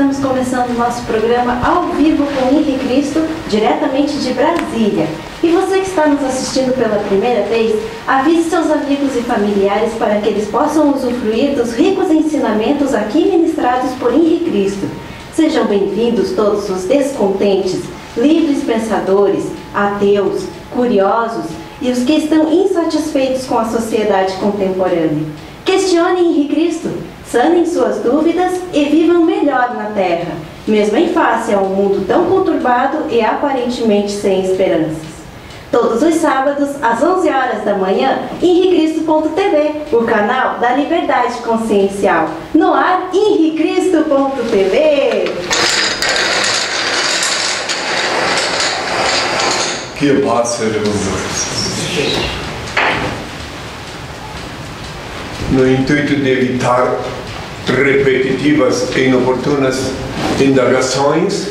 estamos começando nosso programa ao vivo com Henrique Cristo, diretamente de Brasília. E você que está nos assistindo pela primeira vez, avise seus amigos e familiares para que eles possam usufruir dos ricos ensinamentos aqui ministrados por Henrique Cristo. Sejam bem-vindos todos os descontentes, livres pensadores, ateus, curiosos e os que estão insatisfeitos com a sociedade contemporânea. Questionem Henrique Cristo sanem suas dúvidas e vivam melhor na Terra, mesmo em face a um mundo tão conturbado e aparentemente sem esperanças. Todos os sábados, às 11 horas da manhã, em Ricristo.tv, o canal da Liberdade Consciencial. No ar, em Ricristo.tv. Que paz seja No intuito de evitar repetitivas e inoportunas indagações,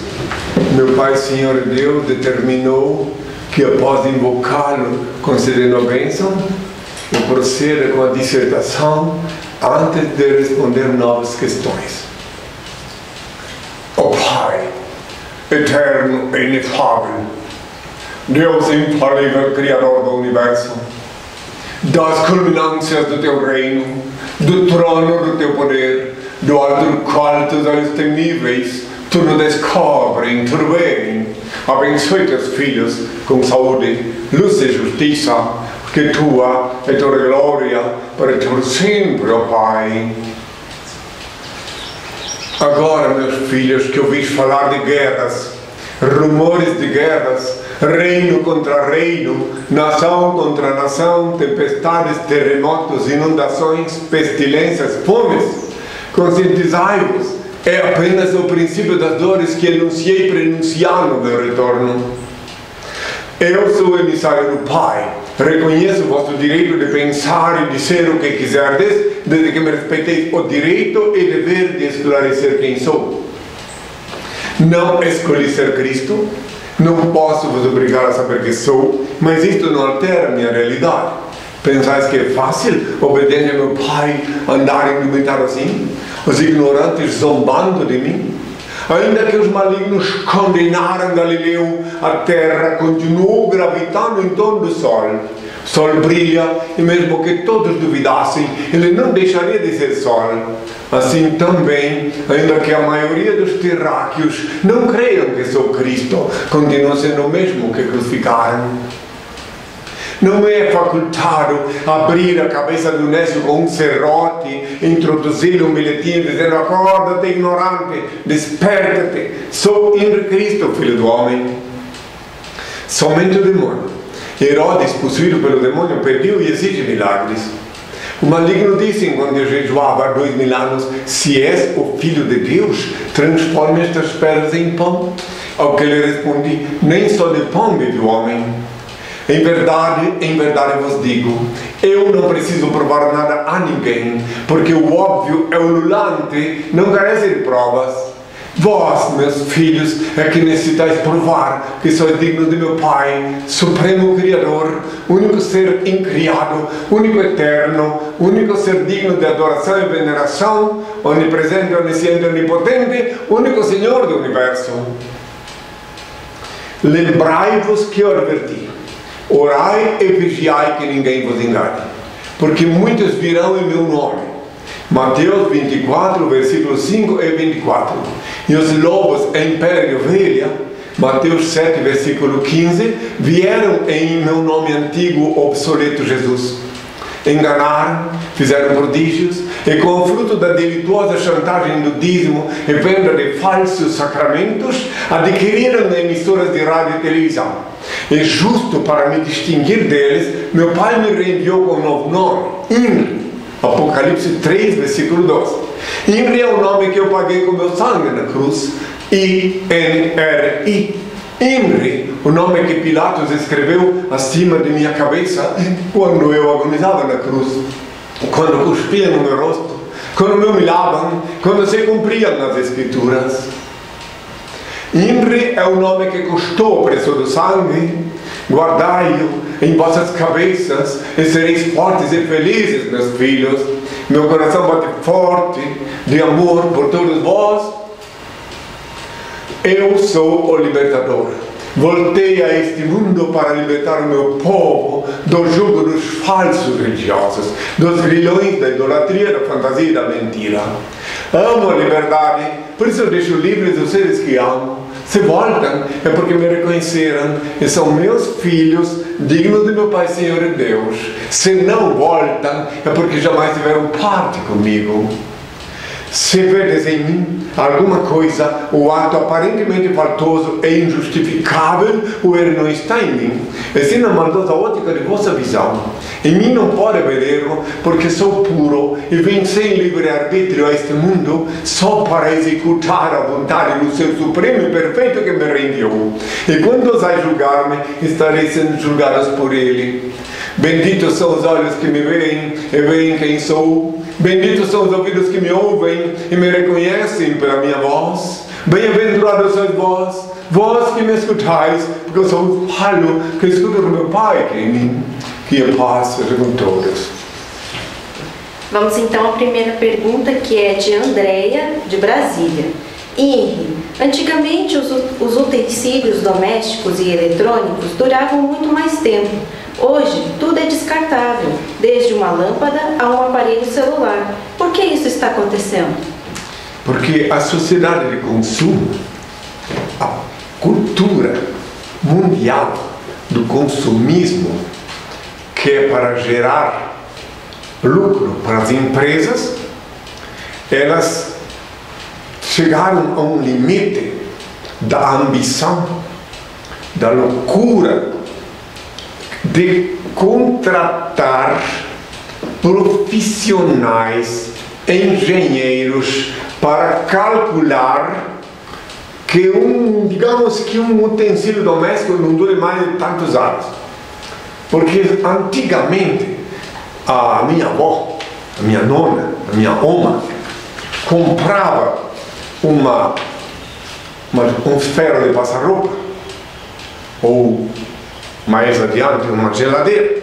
meu Pai Senhor Deus determinou que após invocá-lo concedendo a bênção, eu proceda com a dissertação antes de responder novas questões. Ó oh Pai, eterno e inefável, Deus infalível, Criador do Universo, das culminâncias do teu reino, do trono do teu poder, do alto do qual teus olhos temíveis tudo descobrem, tudo bem. Abençoe teus filhos com saúde, luz e justiça, porque tua é toda glória para por sempre, ó Pai. Agora, meus filhos, que ouvis falar de guerras, rumores de guerras, reino contra reino, nação contra nação, tempestades, terremotos, inundações, pestilências, fomes. Conscientizai-vos, é apenas o princípio das dores que anunciei para enunciar no meu retorno. Eu sou o emissário do Pai. Reconheço o vosso direito de pensar e dizer o que quiserdes, desde que me respeiteis o direito e dever de esclarecer quem sou. Não escolhi ser Cristo, não posso vos obrigar a saber que sou, mas isto não altera a minha realidade. Pensais que é fácil, obedecendo a meu pai, andar indumentado assim? Os ignorantes zombando de mim? Ainda que os malignos condenaram Galileu, a terra continuou gravitando em torno do sol. Sol brilha e mesmo que todos duvidassem, ele não deixaria de ser sol. Assim também, ainda que a maioria dos terráqueos não creiam que sou Cristo, continua sendo o mesmo que crucificaram. Não me é facultado abrir a cabeça do Nécio com um serrote, introduzir um bilhetinho dizendo: Acorda-te, ignorante, desperta-te, sou Henri Cristo, filho do homem. Somente o demônio. Herodes, possuído pelo demônio, pediu e exige milagres. O maligno disse enquanto eu jejuava há dois mil anos: Se és o filho de Deus, transforme estas pedras em pão. Ao que lhe respondi: Nem só de pão vive o homem. Em verdade, em verdade vos digo, eu não preciso provar nada a ninguém, porque o óbvio é ululante, não carece de provas. Vós, meus filhos, é que necessitais provar que sois dignos de meu Pai, Supremo Criador, único ser incriado, único eterno, único ser digno de adoração e veneração, onipresente, onisciente, onipotente, único Senhor do universo. Lembrai-vos que eu adverti. Orai e vigiai que ninguém vos engane, porque muitos virão em meu nome. Mateus 24, versículos 5 e 24. E os lobos em pele de ovelha, Mateus 7, versículo 15, vieram em meu nome antigo, obsoleto Jesus. Enganaram, fizeram prodígios, e com o fruto da delituosa chantagem do dízimo e venda de falsos sacramentos, adquiriram emissoras de rádio e televisão. E justo para me distinguir deles, meu pai me reenviou com um novo nome, Inri. Apocalipse 3, versículo 12. Inri é o nome que eu paguei com meu sangue na cruz. I-N-R-I. Imri, o nome que Pilatos escreveu acima de minha cabeça quando eu agonizava na cruz, quando cuspia no meu rosto, quando me humilhavam, quando se cumpriam nas escrituras. Imri é o nome que custou o preço do sangue. Guardai-o em vossas cabeças e sereis fortes e felizes, meus filhos. Meu coração bate forte de amor por todos vós Eu sou o libertador. Voltei a este mundo para libertar o meu povo do jugo dos falsos religiosos, dos grilhões da idolatria, da fantasia e da mentira. Amo a liberdade, por isso eu deixo livres os seres que amo. Se voltam, é porque me reconheceram e são meus filhos, dignos de meu Pai Senhor e Deus. Se não voltam, é porque jamais tiveram parte comigo. Se vedes em mim alguma coisa, o ato aparentemente faltoso e injustificável, o erro não está em mim. Assim na maldosa ótica de vossa visão. Em mim não pode haver erro, porque sou puro e vim sem livre-arbítrio a este mundo só para executar a vontade do Ser Supremo e Perfeito que me rendeu. E quando osai julgar-me, estarei sendo julgados por Ele. Benditos são os olhos que me veem e veem quem sou. Benditos são os ouvidos que me ouvem e me reconhecem pela minha voz. Bem-aventurados sois vós, vós que me escutais, porque eu sou o falho que escuta do meu Pai que é em mim. Que a paz seja com todos. Vamos então à primeira pergunta, que é de Andréia, de Brasília. Henry, antigamente os, os utensílios domésticos e eletrônicos duravam muito mais tempo. Hoje, tudo é descartável, desde uma lâmpada a um aparelho celular. Por que isso está acontecendo? Porque a sociedade de consumo, a cultura mundial do consumismo, que é para gerar lucro para as empresas, elas chegaram a um limite da ambição, da loucura de contratar profissionais, engenheiros para calcular que um, digamos que um utensílio doméstico não dure mais de tantos anos. Porque antigamente a minha avó, a minha nona, a minha oma, comprava uma, uma um ferro de passar roupa ou mais adiante uma geladeira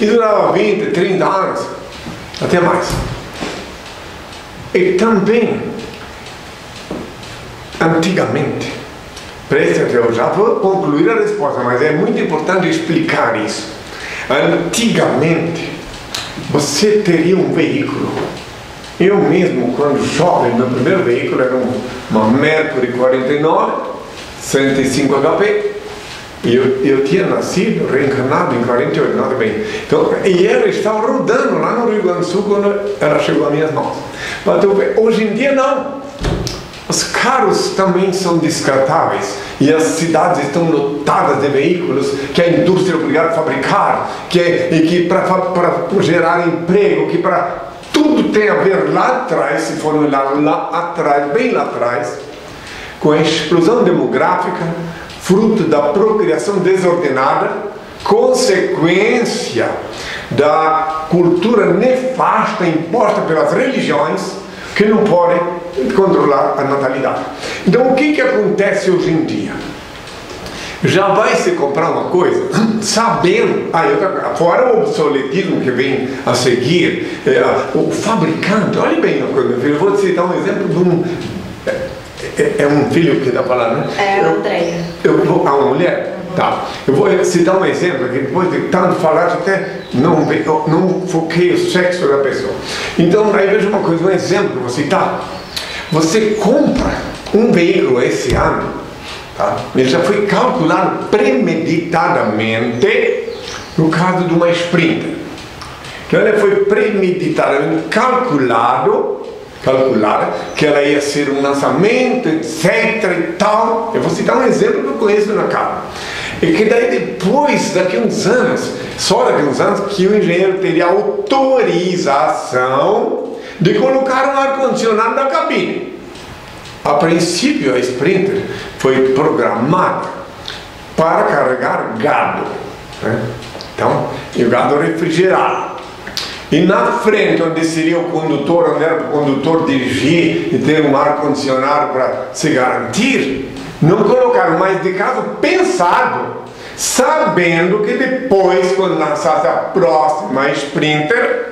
e durava 20, 30 anos, até mais. E também, antigamente, preste atenção, já vou concluir a resposta, mas é muito importante explicar isso. Antigamente, você teria um veículo. Eu mesmo, quando jovem, meu primeiro veículo era um, uma Mercury 49, 105 HP. E eu, eu tinha nascido, reencarnado em 48, nota bem. Então, e ela estava rodando lá no Rio Grande do Sul quando ela chegou às minhas mãos. Mas hoje em dia não. Os carros também são descartáveis e as cidades estão lotadas de veículos que a indústria é obrigada a fabricar, que, é, e que para gerar emprego, que para tudo tem a ver lá atrás, se for olhar lá atrás, bem lá atrás, com a explosão demográfica, fruto da procriação desordenada, consequência da cultura nefasta imposta pelas religiões que não podem controlar a natalidade. Então, o que, que acontece hoje em dia? Já vai se comprar uma coisa sabendo, ah, eu, fora o obsoletismo que vem a seguir, é, o fabricante, olhe bem meu filho, eu vou citar um exemplo de um. É, é, um filho que está falando, né? É a Andréia. Eu, eu vou, a uma mulher? Tá. Eu vou citar um exemplo que depois de tanto falar, até não, não foquei o sexo da pessoa. Então, aí veja uma coisa, um exemplo que vou citar. Você compra um veículo esse ano, tá? ele já foi calculado premeditadamente no caso de uma Sprinter. Então, ele foi premeditadamente calculado calculada que ela ia ser um lançamento, etc e tal. Eu vou citar um exemplo que eu conheço na casa. E que daí depois, daqui uns anos, só daqui uns anos, que o engenheiro teria autorização de colocar um ar-condicionado na cabine. A princípio, a Sprinter foi programada para carregar gado. Né? Então, e o gado refrigerado. E na frente, onde seria o condutor, onde era o condutor dirigir e ter um ar-condicionado para se garantir, não colocaram mais de caso pensado, sabendo que depois, quando lançasse a próxima Sprinter,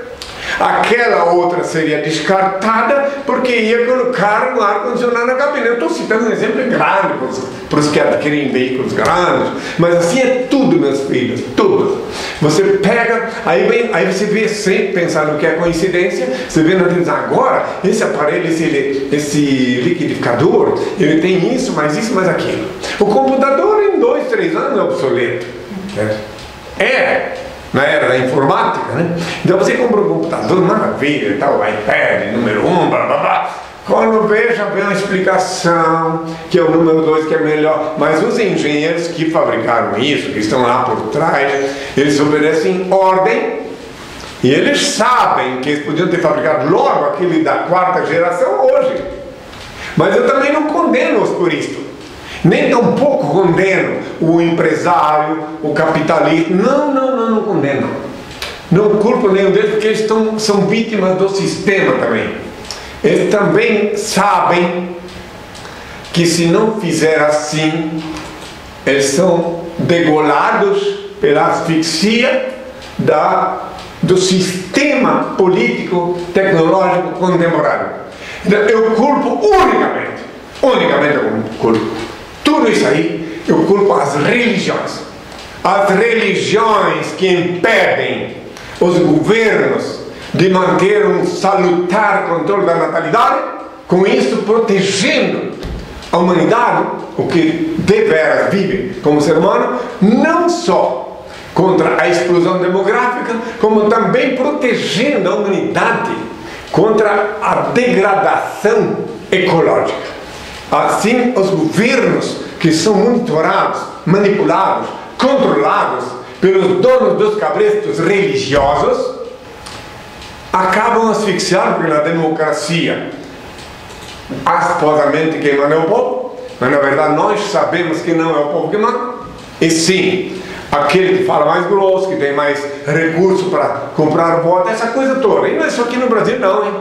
Aquela outra seria descartada porque ia colocar um ar-condicionado na cabine. Eu estou citando um exemplo grande para os que adquirem veículos grandes, mas assim é tudo, meus filhos, tudo. Você pega, aí, vem, aí você vê, sem pensar no que é coincidência, você vê na televisão, agora, esse aparelho, esse, esse liquidificador, ele tem isso, mais isso, mais aquilo. O computador, em dois, três anos, é obsoleto. É. é na era da informática, né? Então você compra um computador, maravilha, tal, iPad, número um, blá blá blá. Quando veja, vem uma explicação que é o número 2 que é melhor. Mas os engenheiros que fabricaram isso, que estão lá por trás, eles obedecem ordem e eles sabem que eles podiam ter fabricado logo aquele da quarta geração hoje. Mas eu também não condeno-os por isso. Nem tampouco condeno o empresário, o capitalista. Não, não, não, não condeno. Não culpo nenhum deles porque eles estão, são vítimas do sistema também. Eles também sabem que se não fizer assim, eles são degolados pela asfixia da, do sistema político tecnológico contemporâneo. Então, eu culpo unicamente, unicamente eu culpo tudo isso aí eu culpo as religiões. As religiões que impedem os governos de manter um salutar controle da natalidade, com isso protegendo a humanidade, o que deveras vive como ser humano, não só contra a explosão demográfica, como também protegendo a humanidade contra a degradação ecológica. Assim, os governos que são monitorados, manipulados, controlados pelos donos dos cabrestos religiosos, acabam asfixiando pela democracia. Asposamente quem manda é o povo, mas na verdade nós sabemos que não é o povo que manda, e sim aquele que fala mais grosso, que tem mais recurso para comprar voto, essa coisa toda. E não é só aqui no Brasil, não, hein?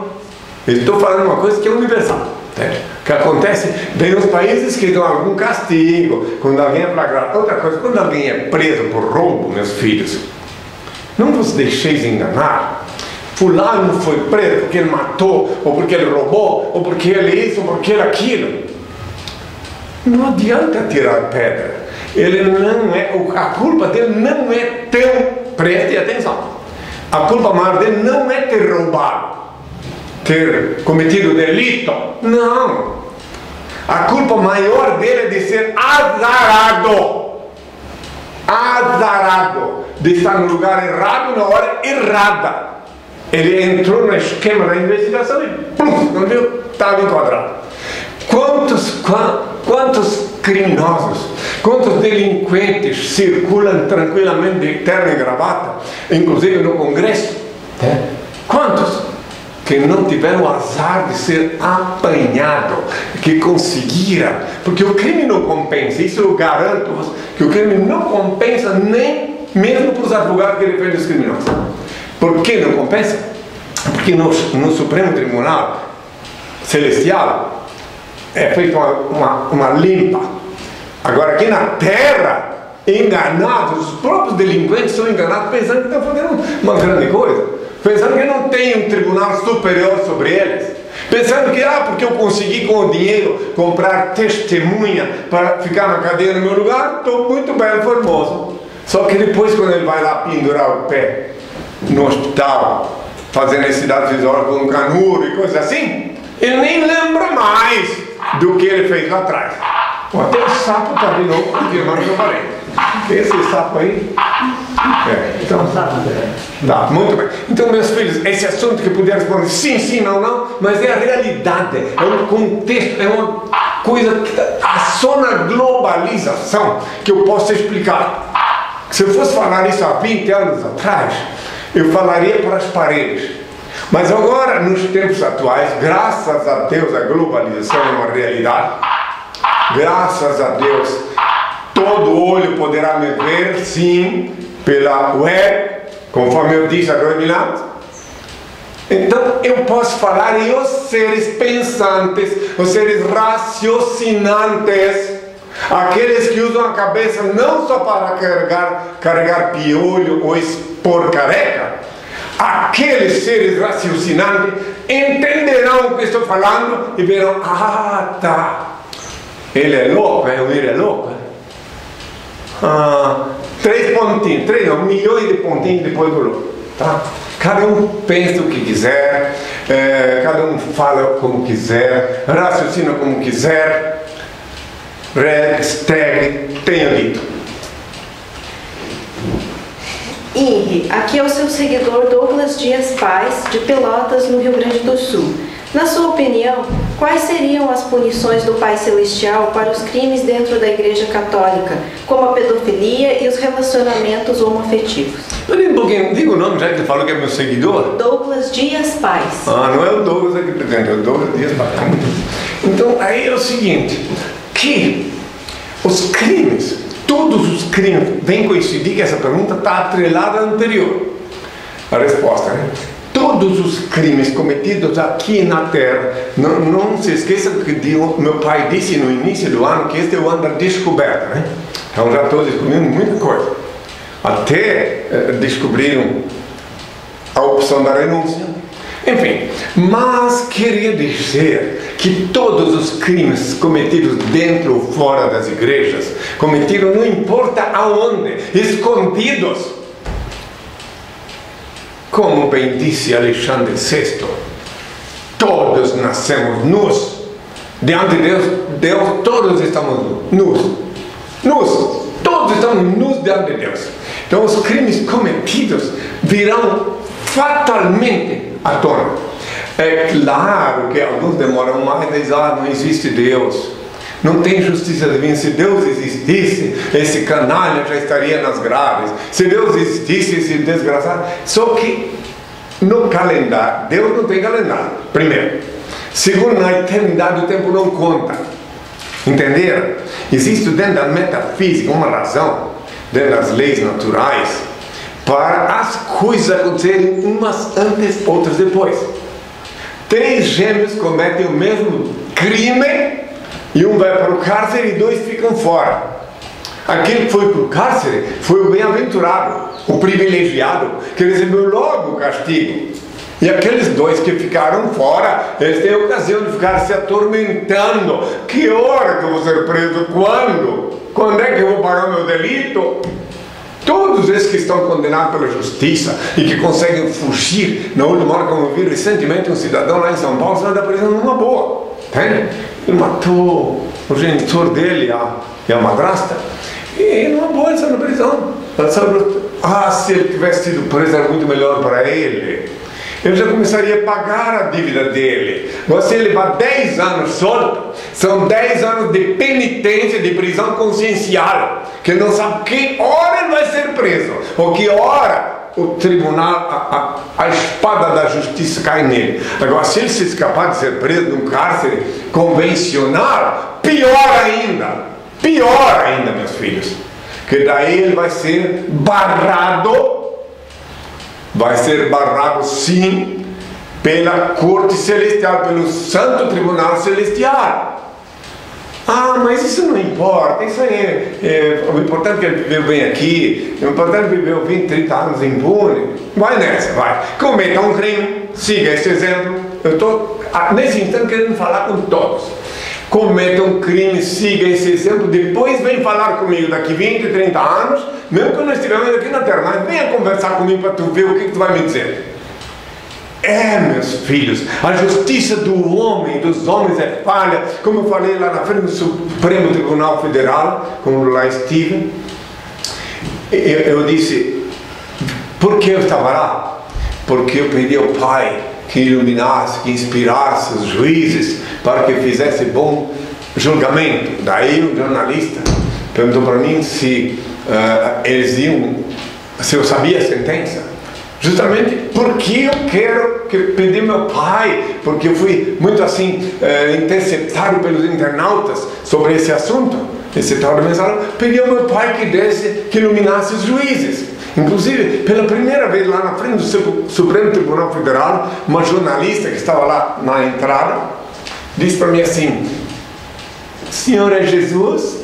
Estou falando uma coisa que é universal. Que acontece bem nos países que dão algum castigo, quando alguém é flagrado. Outra coisa, quando alguém é preso por roubo, meus filhos, não vos deixeis enganar. Fulano foi preso porque ele matou, ou porque ele roubou, ou porque ele isso, ou porque ele aquilo. Não adianta tirar pedra. Ele não é, a culpa dele não é tão, preste atenção, a culpa maior dele não é ter roubado ter cometido delito. Não. A culpa maior dele é de ser azarado. Azarado. De estar no lugar errado na hora errada. Ele entrou no esquema da investigação e pum, não viu? Estava enquadrado. Quantos, quantos criminosos, quantos delinquentes circulam tranquilamente de terno e gravata, inclusive no Congresso? É. Quantos? Que não tiveram o azar de ser apanhado, que conseguiram, porque o crime não compensa, isso eu garanto que o crime não compensa nem mesmo para os advogados que defendem os criminosos. Por que não compensa? Porque no, no Supremo Tribunal Celestial é feita uma, uma, uma limpa. Agora aqui na terra, enganados, os próprios delinquentes são enganados pensando que estão fazendo uma grande coisa pensando que não tem um tribunal superior sobre eles, pensando que, ah, porque eu consegui com o dinheiro comprar testemunha para ficar na cadeia no meu lugar, estou muito bem, formoso. Só que depois, quando ele vai lá pendurar o pé no hospital, fazer necessidade visual com um canuro e coisas assim, ele nem lembra mais do que ele fez lá atrás. Até o sapo está de novo confirmando o que eu falei. Esse sapo aí. É, então. Tá, muito bem. Então, meus filhos, esse assunto que puder responder sim, sim, não, não, mas é a realidade, é um contexto, é uma coisa que tá, só na globalização que eu posso explicar. Se eu fosse falar isso há 20 anos atrás, eu falaria para as paredes. Mas agora, nos tempos atuais, graças a Deus, a globalização é uma realidade. Graças a Deus, todo olho poderá me ver, sim, pela web, conforme eu disse agora de lado. Então eu posso falar e os seres pensantes, os seres raciocinantes, aqueles que usam a cabeça não só para carregar, carregar piolho ou expor careca, aqueles seres raciocinantes entenderão o que estou falando e verão: ah, tá, ele é louco, é, ele é louco. Ah, três pontinhos, três não, milhões de pontinhos depois do louco. Tá? Cada um pensa o que quiser, é, cada um fala como quiser, raciocina como quiser. Hashtag tenha dito. Inri, aqui é o seu seguidor Douglas Dias Paz, de Pelotas, no Rio Grande do Sul. Na sua opinião, quais seriam as punições do Pai Celestial para os crimes dentro da Igreja Católica, como a pedofilia e os relacionamentos homoafetivos? Peraí um pouquinho, diga o nome, já que falou que é meu seguidor. Douglas Dias Paz. Ah, não é o Douglas aqui presente, é o Douglas Dias Paz. Então, aí é o seguinte, que os crimes, todos os crimes, vem coincidir que essa pergunta está atrelada à anterior. A resposta, né? Todos os crimes cometidos aqui na terra, não, não se esqueça que meu pai disse no início do ano que este é o ano da descoberta, né? Então já estou descobrindo muita coisa. Até eh, descobriram a opção da renúncia. Enfim, mas queria dizer que todos os crimes cometidos dentro ou fora das igrejas, cometidos não importa aonde, escondidos, como bem disse Alexandre VI, todos nascemos nus. Diante de Deus, Deus todos estamos nus. Nus. Todos estamos nus diante de Deus. Então os crimes cometidos virão fatalmente à tona. É claro que alguns demoram mais, mas ah, não existe Deus. Não tem justiça divina. Se Deus existisse, esse canalha já estaria nas graves. Se Deus existisse, esse desgraçado. Só que no calendário, Deus não tem calendário. Primeiro. Segundo, na eternidade o tempo não conta. Entenderam? Existe dentro da metafísica uma razão, dentro das leis naturais, para as coisas acontecerem umas antes, outras depois. Três gêmeos cometem o mesmo crime e um vai para o cárcere e dois ficam fora. Aquele que foi para o cárcere foi o bem-aventurado, o privilegiado, que recebeu logo o castigo. E aqueles dois que ficaram fora, eles têm ocasião de ficar se atormentando. Que hora que eu vou ser preso? Quando? Quando é que eu vou pagar o meu delito? Todos esses que estão condenados pela justiça e que conseguem fugir, na última hora, como eu vi recentemente um cidadão lá em São Paulo, saiu da prisão numa boa. Entende? Ele matou o genitor dele a, e a madrasta. E numa boa ele saiu da prisão. Ah, se ele tivesse sido preso era muito melhor para ele. Ele já começaria a pagar a dívida dele. Você levar 10 anos solto, são 10 anos de penitência, de prisão consciencial, que não sabe que hora ele vai ser preso, ou que hora o tribunal, a, a, a, espada da justiça cai nele. Agora, se ele se escapar de ser preso num cárcere convencional, pior ainda, pior ainda, meus filhos, que daí ele vai ser barrado, vai ser barrado sim, pela corte celestial, pelo santo tribunal celestial. Ah, mas isso não importa, isso aí é, é, o importante é que ele viveu bem aqui, o importante é que viveu 20, 30 anos impune. Vai nessa, vai. Cometa um crime, siga esse exemplo. Eu estou, nesse instante, querendo falar com todos. Cometa um crime, siga esse exemplo, depois vem falar comigo daqui 20, 30 anos, mesmo que nós estivermos aqui na Terra, mas venha conversar comigo para tu ver o que, que tu vai me dizer. É, meus filhos, a justiça do homem, dos homens é falha, como eu falei lá na frente do Supremo Tribunal Federal, como lá estive. Eu, eu disse, por que eu estava lá? Porque eu pedi ao Pai que iluminasse, que inspirasse os juízes para que fizesse bom julgamento. Daí o jornalista perguntou para mim se uh, eles iam, se eu sabia a sentença. Justamente porque eu quero que pedir meu pai, porque eu fui muito assim eh, interceptado pelos internautas sobre esse assunto, esse tal de mensagem, pedi ao meu pai que desse, que iluminasse os juízes. Inclusive, pela primeira vez lá na frente do Supremo Tribunal Federal, uma jornalista que estava lá na entrada, disse para mim assim: Senhor é Jesus?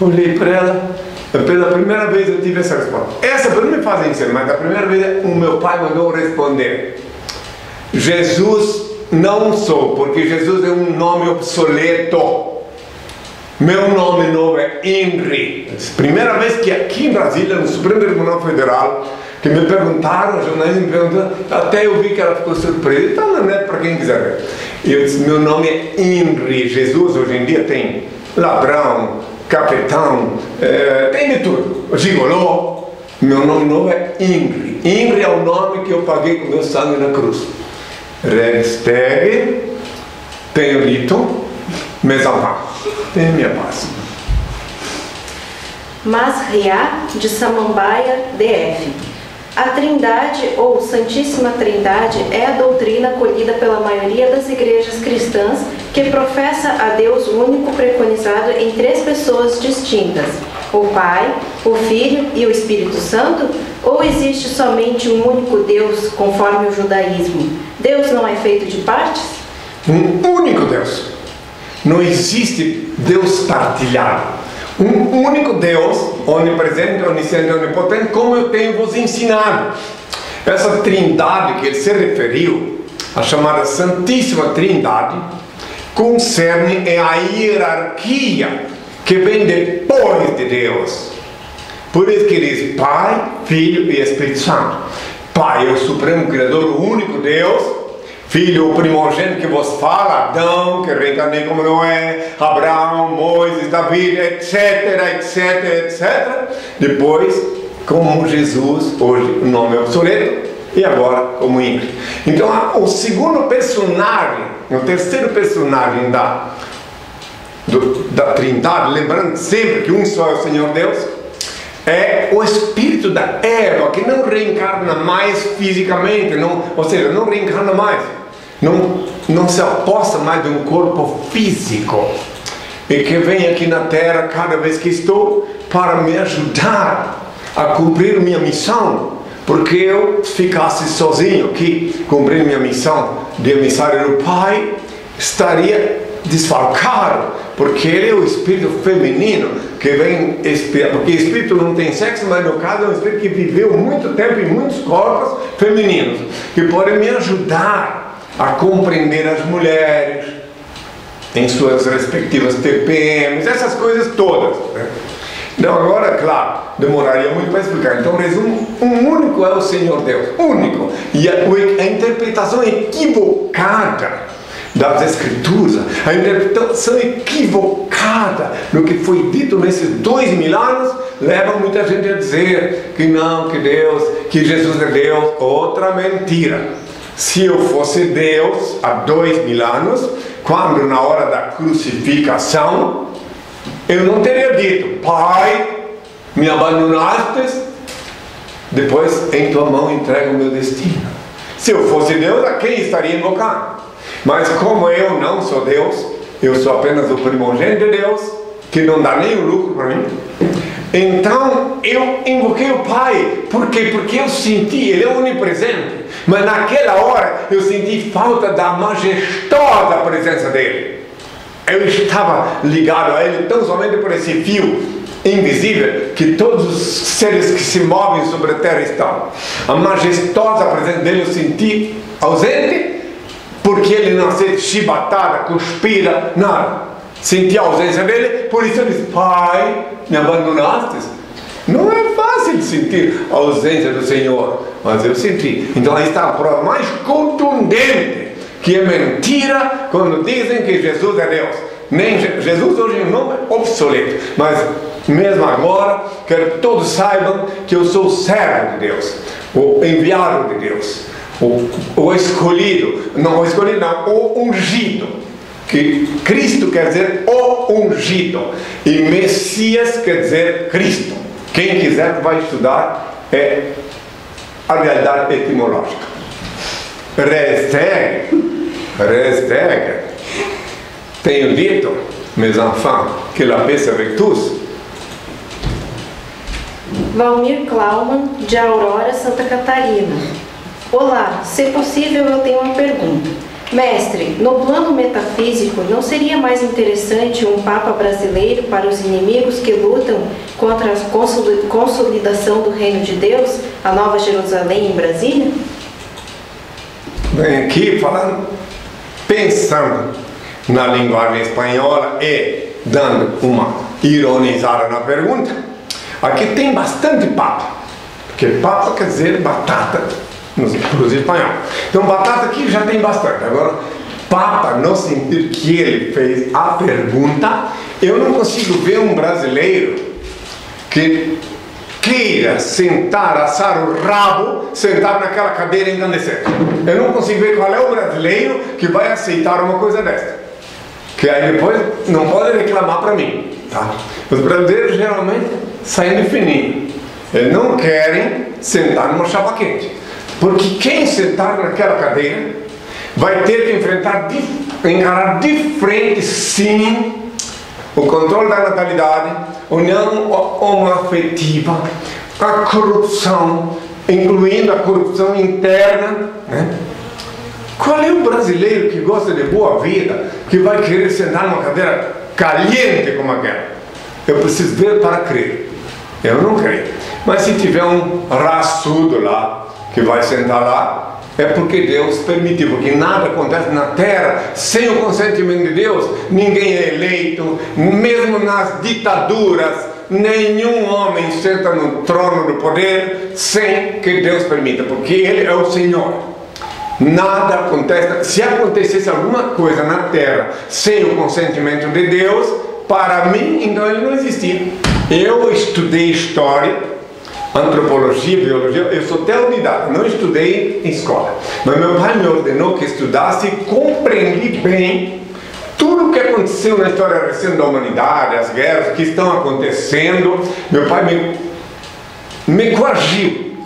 Olhei para ela, Pela primeira vez eu tive essa resposta. Essa não me fazem ser, mas a primeira vez o meu pai mandou responder. Jesus não sou, porque Jesus é um nome obsoleto. Meu nome novo é Henry. Primeira vez que aqui em Brasília, no Supremo Tribunal Federal, que me perguntaram, jornalistas me perguntaram, até eu vi que ela ficou surpresa. Está na net para quem quiser ver. Eu disse, meu nome é Henry. Jesus hoje em dia tem ladrão, capitão, é, tem de tudo. Gigolô. Meu nome novo é Henry. Henry é o nome que eu paguei com meu sangue na cruz. Redsteg, tenho dito, mes enfants. Tenha minha paz. Masriá de Samambaia, DF. A Trindade ou Santíssima Trindade é a doutrina acolhida pela maioria das igrejas cristãs que professa a Deus único preconizado em três pessoas distintas: o Pai, o Filho e o Espírito Santo? Ou existe somente um único Deus, conforme o judaísmo? Deus não é feito de partes? Um único Deus. Não existe Deus partilhado. Um único Deus, onipresente, onisciente, onipotente, como eu tenho vos ensinado. Essa trindade que ele se referiu, a chamada Santíssima Trindade, concerne a hierarquia que vem depois de Deus. Por isso que diz Pai, Filho e Espírito Santo. Pai é o Supremo Criador, o único Deus. Filho, o primogênito que vos fala, Adão, que reencarnei como Noé, Abraão, Moisés, Davi, etc, etc, etc. Depois, como Jesus, hoje o nome é obsoleto, e agora como Ingrid. Então, o segundo personagem, o terceiro personagem da, do, da Trindade, lembrando sempre que um só é o Senhor Deus, é o espírito da Eva que não reencarna mais fisicamente, não, ou seja, não reencarna mais, não, não se aposta mais de um corpo físico. E que vem aqui na Terra cada vez que estou para me ajudar a cumprir minha missão, porque eu ficasse sozinho aqui cumprindo minha missão de emissário do Pai, estaria desfalcado, porque ele é o espírito feminino que vem porque espírito não tem sexo, mas no caso é um espírito que viveu muito tempo em muitos corpos femininos, que podem me ajudar a compreender as mulheres em suas respectivas TPMs, essas coisas todas. Né? Então agora, claro, demoraria muito para explicar. Então, resumo, um único é o Senhor Deus, único. E a, a interpretação equivocada das Escrituras, a interpretação equivocada do que foi dito nesses dois mil anos, leva muita gente a dizer que não, que Deus, que Jesus é Deus. Outra mentira. Se eu fosse Deus há dois mil anos, quando na hora da crucificação, eu não teria dito, Pai, me abandonaste, depois em tua mão entrego o meu destino. Se eu fosse Deus, a quem estaria invocando? Mas como eu não sou Deus, eu sou apenas o primogênito de Deus, que não dá o lucro para mim. Então eu invoquei o Pai. Por quê? Porque eu senti, Ele é onipresente. Mas naquela hora eu senti falta da majestosa presença dele. Eu estava ligado a Ele tão somente por esse fio invisível que todos os seres que se movem sobre a terra estão. A majestosa presença dele eu senti ausente porque ele não sente chibatada, cuspida, nada. Senti a ausência dele, por isso ele disse: Pai, me abandonaste. Não é fácil sentir a ausência do Senhor, mas eu senti. Então aí está a prova mais contundente que é mentira quando dizem que Jesus é Deus. Nem Jesus hoje é um nome obsoleto, mas mesmo agora quero que todos saibam que eu sou servo de Deus, o enviado de Deus o, o escolhido, não o escolhido, não, o ungido. Que Cristo quer dizer o ungido e Messias quer dizer Cristo. Quem quiser vai estudar é a realidade etimológica. Resteg, resteg. Tenho dito, meus enfants, que la paix avec tous. Valmir Klauman, de Aurora, Santa Catarina. Olá, se possível eu tenho uma pergunta. Mestre, no plano metafísico, não seria mais interessante um Papa brasileiro para os inimigos que lutam contra a consolidação do reino de Deus, a Nova Jerusalém em Brasília? Bem, aqui falando, pensando na linguagem espanhola e dando uma ironizada na pergunta, aqui tem bastante papa, porque papa quer dizer batata os espanhóis. Então, batata aqui já tem bastante. Agora, papa, no sentido que ele fez a pergunta, eu não consigo ver um brasileiro que queira sentar, assar o rabo, sentar naquela cadeira engrandecendo. Eu não consigo ver qual é o brasileiro que vai aceitar uma coisa dessa. Que aí depois não pode reclamar para mim. Tá? Os brasileiros geralmente saem de fininho. Eles não querem sentar numa chapa quente. Porque quem sentar naquela cadeira vai ter que enfrentar, encarar de frente, sim, o controle da natalidade, união homoafetiva, a corrupção, incluindo a corrupção interna. Né? Qual é o brasileiro que gosta de boa vida, que vai querer sentar numa cadeira caliente como aquela? Eu preciso ver para crer. Eu não creio. Mas se tiver um raçudo lá, que vai sentar lá, é porque Deus permitiu, porque nada acontece na terra sem o consentimento de Deus. Ninguém é eleito, mesmo nas ditaduras, nenhum homem senta no trono do poder sem que Deus permita, porque Ele é o Senhor. Nada acontece, se acontecesse alguma coisa na terra sem o consentimento de Deus, para mim, então ele não existia. Eu estudei história, antropologia, biologia, eu sou teodidata, não estudei em escola. Mas meu pai me ordenou que estudasse e compreendi bem tudo o que aconteceu na história recente da humanidade, as guerras que estão acontecendo. Meu pai me, me coagiu,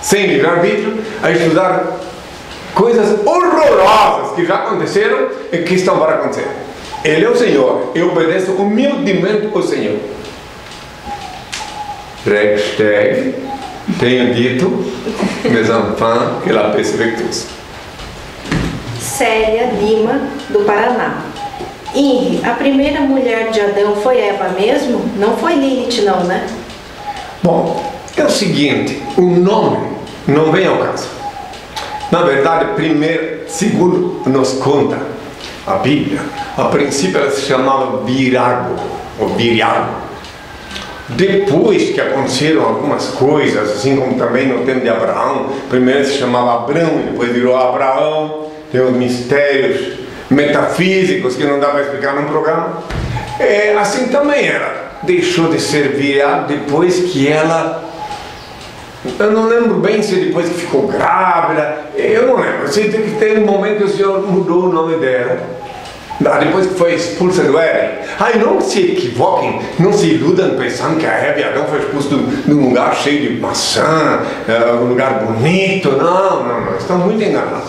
sem livre-arbítrio, a estudar coisas horrorosas que já aconteceram e que estão para acontecer. Ele é o Senhor, eu obedeço humildemente ao Senhor. Hashtag, tenho dito, mes enfants, que la paix Célia Lima, do Paraná. Inri, a primeira mulher de Adão foi Eva mesmo? Não foi Lilith não, né? Bom, é o seguinte, o nome não vem ao caso. Na verdade, primeiro, segundo nos conta a Bíblia, a princípio ela se chamava Virago, ou Viriago. Depois que aconteceram algumas coisas, assim como também no tempo de Abraão, primeiro se chamava Abrão e depois virou Abraão, tem os mistérios metafísicos que não dá para explicar num programa. É, assim também ela deixou de ser viada depois que ela. Eu não lembro bem se depois que ficou grávida, eu não lembro. Eu sei que tem um momento que o Senhor mudou o nome dela depois que foi expulsa do Éden. Ai, não se equivoquem, não se iludam pensando que a Eva e Adão foi expulso de um lugar cheio de maçã, uh, um lugar bonito. Não, não, não, estão muito enganados.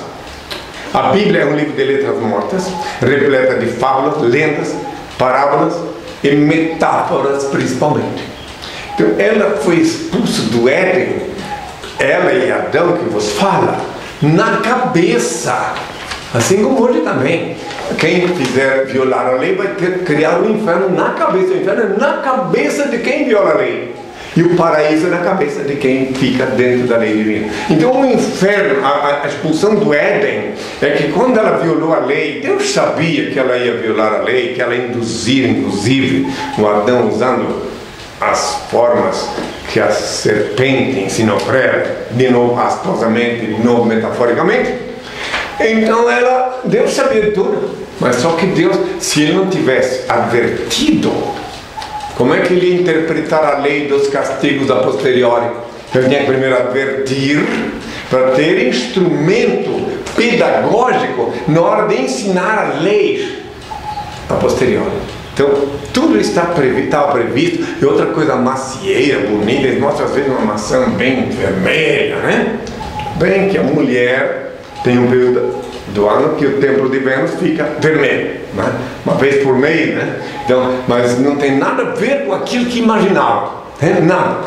A Bíblia é um livro de letras mortas, repleta de fábulas, lendas, parábolas e metáforas principalmente. Então, ela foi expulsa do Éden, ela e Adão que vos fala, na cabeça, assim como hoje também. Quem fizer violar a lei vai ter, criar o um inferno na cabeça. O inferno é na cabeça de quem viola a lei. E o paraíso é na cabeça de quem fica dentro da lei divina. Então o inferno, a, a, expulsão do Éden, é que quando ela violou a lei, Deus sabia que ela ia violar a lei, que ela induzir, inclusive, o Adão usando as formas que a serpente ensinou para ela, de novo astosamente, de novo metaforicamente. Então ela, Deus sabia tudo, mas só que Deus, se ele não tivesse advertido, como é que ele ia interpretar a lei dos castigos a posteriori? Ele tinha que primeiro advertir para ter instrumento pedagógico na hora de ensinar a lei a posteriori. Então, tudo está previsto, estava previsto. E outra coisa macieira, bonita, eles mostram às vezes uma maçã bem vermelha, né? Bem que a mulher tem um período do ano que o templo de Vênus fica vermelho, né? uma vez por mês, né? Então, mas não tem nada a ver com aquilo que imaginava, né? nada.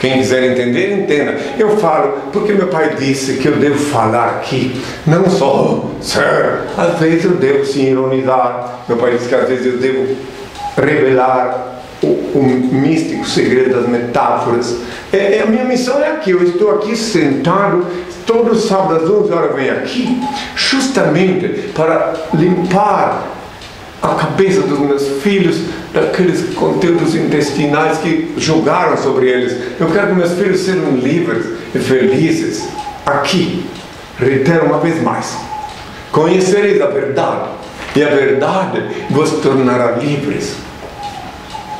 Quem quiser entender, entenda. Eu falo porque meu pai disse que eu devo falar aqui, não só, Sir, às vezes eu devo sim ironizar. Meu pai disse que às vezes eu devo revelar o, o místico segredo das metáforas. É, é, a minha missão é aqui, eu estou aqui sentado, todo sábado às 11 horas venho aqui, justamente para limpar a cabeça dos meus filhos daqueles conteúdos intestinais que jogaram sobre eles. Eu quero que meus filhos sejam livres e felizes aqui. Reitero uma vez mais: conhecereis a verdade, e a verdade vos tornará livres.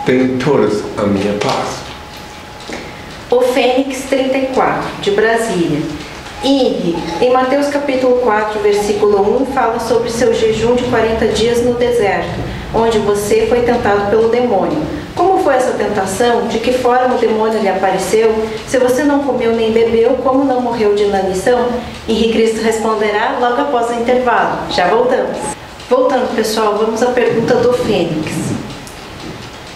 Tenho todos a minha paz. O Fênix 34, de Brasília. Henri, em Mateus capítulo 4, versículo 1, fala sobre seu jejum de 40 dias no deserto, onde você foi tentado pelo demônio. Como foi essa tentação? De que forma o demônio lhe apareceu? Se você não comeu nem bebeu, como não morreu de inanição? Henri Cristo responderá logo após o intervalo. Já voltamos. Voltando, pessoal, vamos à pergunta do Fênix.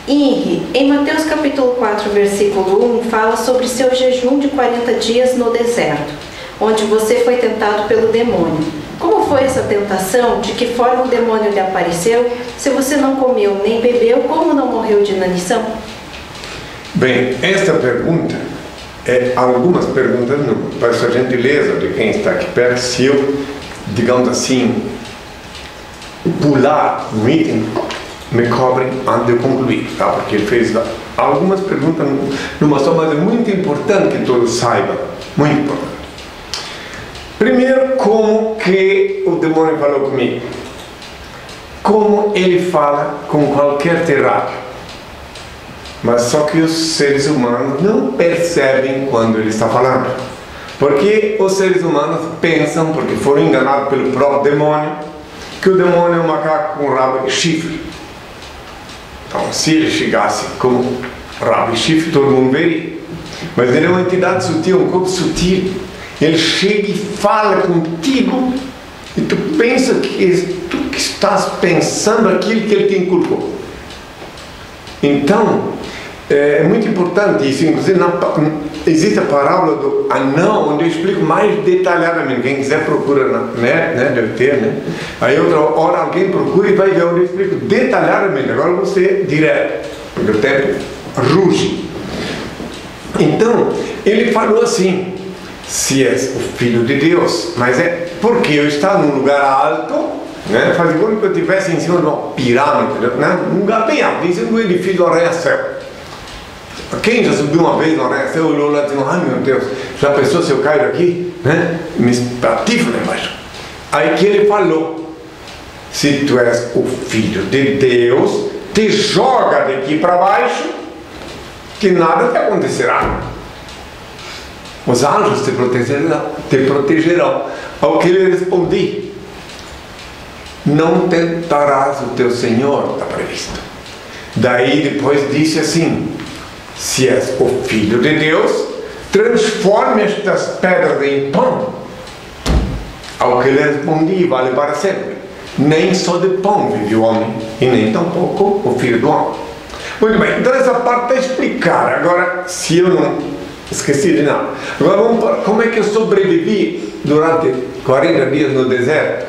Henri, em Mateus capítulo 4, versículo 1, fala sobre seu jejum de 40 dias no deserto onde você foi tentado pelo demônio. Como foi essa tentação? De que forma o demônio lhe apareceu? Se você não comeu nem bebeu, como não morreu de inanição? Bem, esta pergunta é algumas perguntas não. Peço a gentileza de quem está aqui perto, se eu, digamos assim, pular o item, me cobrem antes de concluir, tá? Porque ele fez algumas perguntas numa só, mas é muito importante que todos saibam, muito importante. Primeiro, como que o demônio falou comigo? Como ele fala com qualquer terráqueo. Mas só que os seres humanos não percebem quando ele está falando. Porque os seres humanos pensam, porque foram enganados pelo próprio demônio, que o demônio é um macaco com rabo e chifre. Então, se ele chegasse com rabo e chifre, todo mundo veria. Mas ele é uma entidade sutil, um corpo sutil ele chega e fala contigo e tu pensa que tu que estás pensando aquilo que ele te inculcou. Então, é, é muito importante isso. Inclusive, na, existe a parábola do anão, onde eu explico mais detalhadamente. Quem quiser procura na net, né? Deve ter, né? Aí outra hora alguém procura e vai ver onde eu explico detalhadamente. Agora você direto, porque o tempo ruge. Então, ele falou assim: se és o Filho de Deus. Mas é porque eu estava num lugar alto, né? fazia como que eu estivesse em cima de uma pirâmide, né? um lugar bem alto, em cima do edifício do arranha-céu. Quem já subiu uma vez no arranha-céu olhou lá e disse: Ai meu Deus, já pensou se eu caio daqui? Né? Me espatifo lá embaixo. Aí que ele falou: Se tu és o Filho de Deus, te joga daqui para baixo, que nada te acontecerá. Os anjos te protegerão. Te protegerão. Ao que ele respondi: Não tentarás o teu Senhor, está previsto. Daí depois disse assim: Se és o Filho de Deus, transforme estas pedras em pão. Ao que ele respondi: Vale para sempre. Nem só de pão vive o homem, e nem tampouco o Filho do Homem. Muito bem, então essa parte está explicada. Agora, se eu não Esqueci de nada. Agora vamos para como é que eu sobrevivi durante 40 dias no deserto.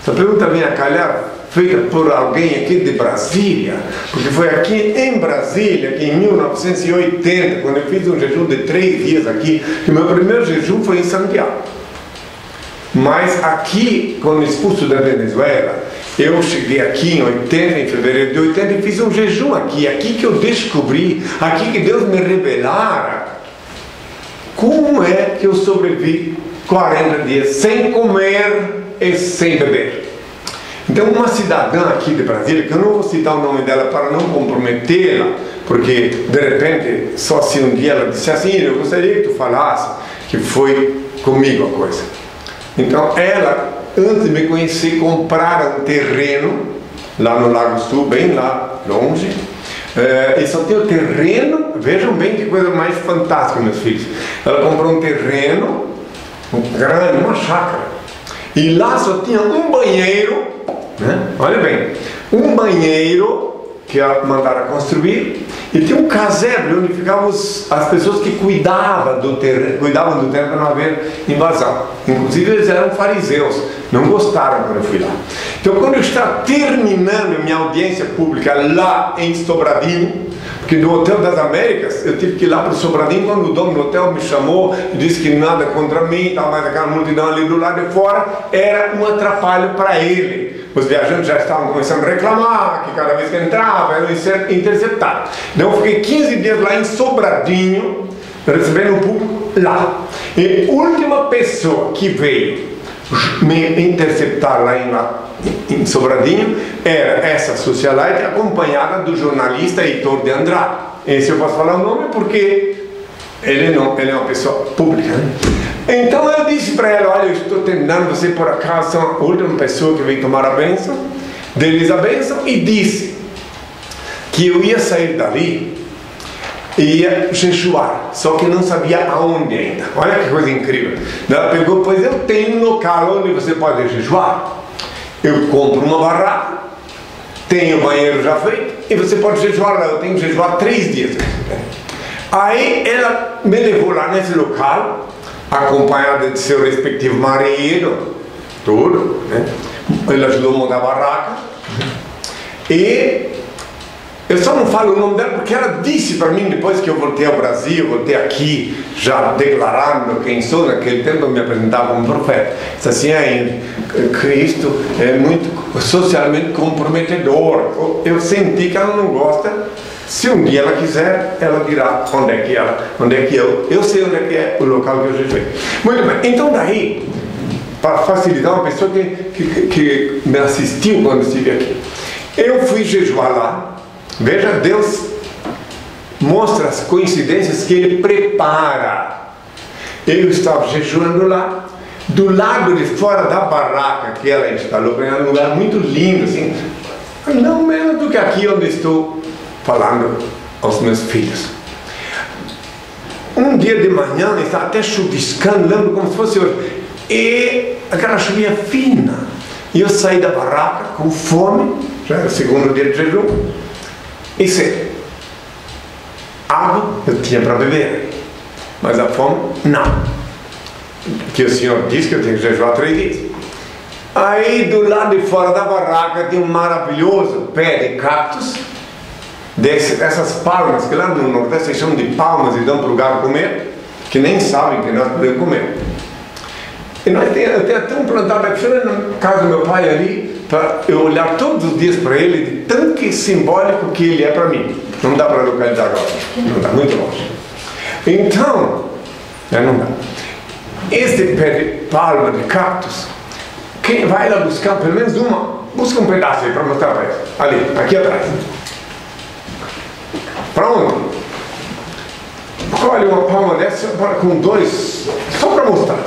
Essa pergunta vem a calhar feita por alguém aqui de Brasília, porque foi aqui em Brasília, que em 1980, quando eu fiz um jejum de três dias aqui, que meu primeiro jejum foi em Santiago. Mas aqui, quando expulso da Venezuela, eu cheguei aqui em 80, em fevereiro de 80, e fiz um jejum aqui. Aqui que eu descobri, aqui que Deus me revelara como é que eu sobrevivi 40 dias sem comer e sem beber. Então, uma cidadã aqui de Brasília, que eu não vou citar o nome dela para não comprometê-la, porque de repente, só se um dia ela disse assim, eu gostaria que tu falasse que foi comigo a coisa. Então, ela antes de me conhecer, compraram um terreno lá no Lago Sul, bem lá longe. É, e só tem o terreno, vejam bem que coisa mais fantástica, meus filhos. Ela comprou um terreno, um grande, uma chácara. E lá só tinha um banheiro, né? olha bem, um banheiro que mandaram construir e tinha um casebre onde ficavam as pessoas que cuidavam do terreno, cuidavam do terreno para não haver invasão. Inclusive eles eram fariseus, não gostaram quando eu fui lá. Então quando eu estava terminando minha audiência pública lá em Sobradinho, porque no Hotel das Américas eu tive que ir lá para o Sobradinho quando o dono do hotel me chamou e disse que nada contra mim, tal, mas aquela multidão ali do lado de fora era um atrapalho para ele. Os viajantes já estavam começando a reclamar que cada vez que entrava eram interceptados. Então eu fiquei 15 dias lá em Sobradinho, recebendo o público lá. E a última pessoa que veio me interceptar lá em, em Sobradinho era essa socialite acompanhada do jornalista Heitor de Andrade. Esse eu posso falar o nome porque ele não, ele é uma pessoa pública. Né? Então eu disse para ela: Olha, eu estou terminando, você por acaso é a última pessoa que veio tomar a bênção, deles a bênção, e disse que eu ia sair dali e ia jejuar, só que não sabia aonde ainda. Olha que coisa incrível. Ela pegou, pois eu tenho um local onde você pode jejuar. Eu compro uma barraca, tenho o banheiro já feito, e você pode jejuar lá. Eu tenho que jejuar três dias. Aí ela me levou lá nesse local acompanhada de seu respectivo marido, tudo, né? Ele ajudou a montar a barraca. E eu só não falo o nome dela porque ela disse para mim depois que eu voltei ao Brasil, voltei aqui já declarando quem sou, naquele tempo eu me apresentava como profeta. Disse assim, aí, Cristo é muito socialmente comprometedor. Eu senti que ela não gosta se um dia ela quiser, ela dirá onde é que ela, onde é que eu, eu sei onde é que é o local que eu jejuei. Muito bem, então daí, para facilitar uma pessoa que, que, que me assistiu quando estive aqui, eu fui jejuar lá, veja, Deus mostra as coincidências que Ele prepara. Eu estava jejuando lá, do lado de fora da barraca que ela instalou, era um lugar muito lindo, assim, não menos do que aqui onde estou falando aos meus filhos. Um dia de manhã estava até chuviscando, lembro como se fosse hoje, e aquela chuvinha fina. E eu saí da barraca com fome, já era o segundo dia de jejum, e sei, água eu tinha para beber, mas a fome não. Que o Senhor disse que eu tenho que jejuar três dias. Aí do lado de fora da barraca tem um maravilhoso pé de cactos desse, palmas, que lá no Nordeste chamam de palmas e dão para o gado comer, que nem sabem que nós podemos comer. E nós temos, plantado aqui na casa do meu pai ali, para eu olhar todos os dias para ele, de tão que simbólico que ele é para mim. Não dá para localizar agora, não dá, muito longe. Então, é, não dá. Este pé de palma de cactus, quem vai lá buscar pelo menos uma, busca um pedaço aí para mostrar para ele. Ali, aqui atrás. Para onde? Colhe uma palma dessa com dois, só para mostrar.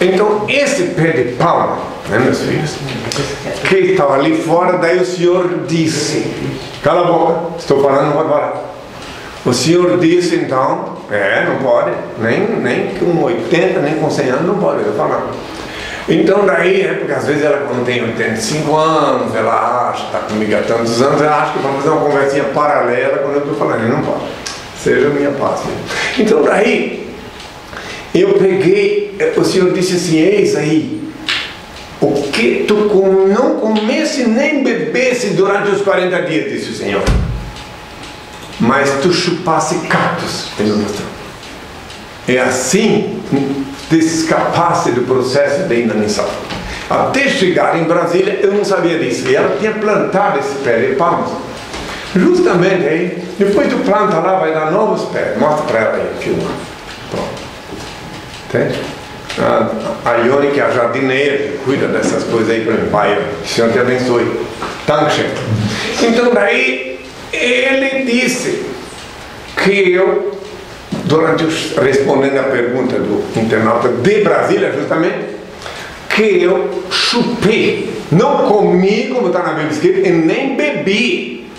Então, esse pé de palma, né, meus filhos, que estava ali fora, daí o Senhor disse: Cala a boca, estou falando, falar. O Senhor disse então: É, não pode, nem, nem com 80, nem com 100 anos, não pode, eu falar. Então daí, é porque às vezes ela quando tem 85 anos, ela acha, está comigo há tantos anos, ela acha que vai fazer uma conversinha paralela quando eu estou falando, não pode. Seja minha paz. Então daí, eu peguei, eh, o Senhor disse assim, eis aí, o que tu não comesse nem bebesse durante os 40 dias, disse o Senhor. Mas tu chupasse cactos, ele mostrou. É assim de escapasse do processo de inanição. Até chegar em Brasília, eu não sabia disso. E ela tinha plantado esse pé de palmas. Justamente aí, depois tu planta lá, vai dar novos pés. Mostra para ela aí, filma. Entende? A, a Ione, que é a jardineira, que cuida dessas coisas aí para mim, pai, o Senhor te abençoe. Dankeschön. Então daí, ele disse que eu durante os, respondendo a pergunta do internauta de Brasília, justamente, que eu chupei, não comi, como está na Bíblia escrita, e nem bebi.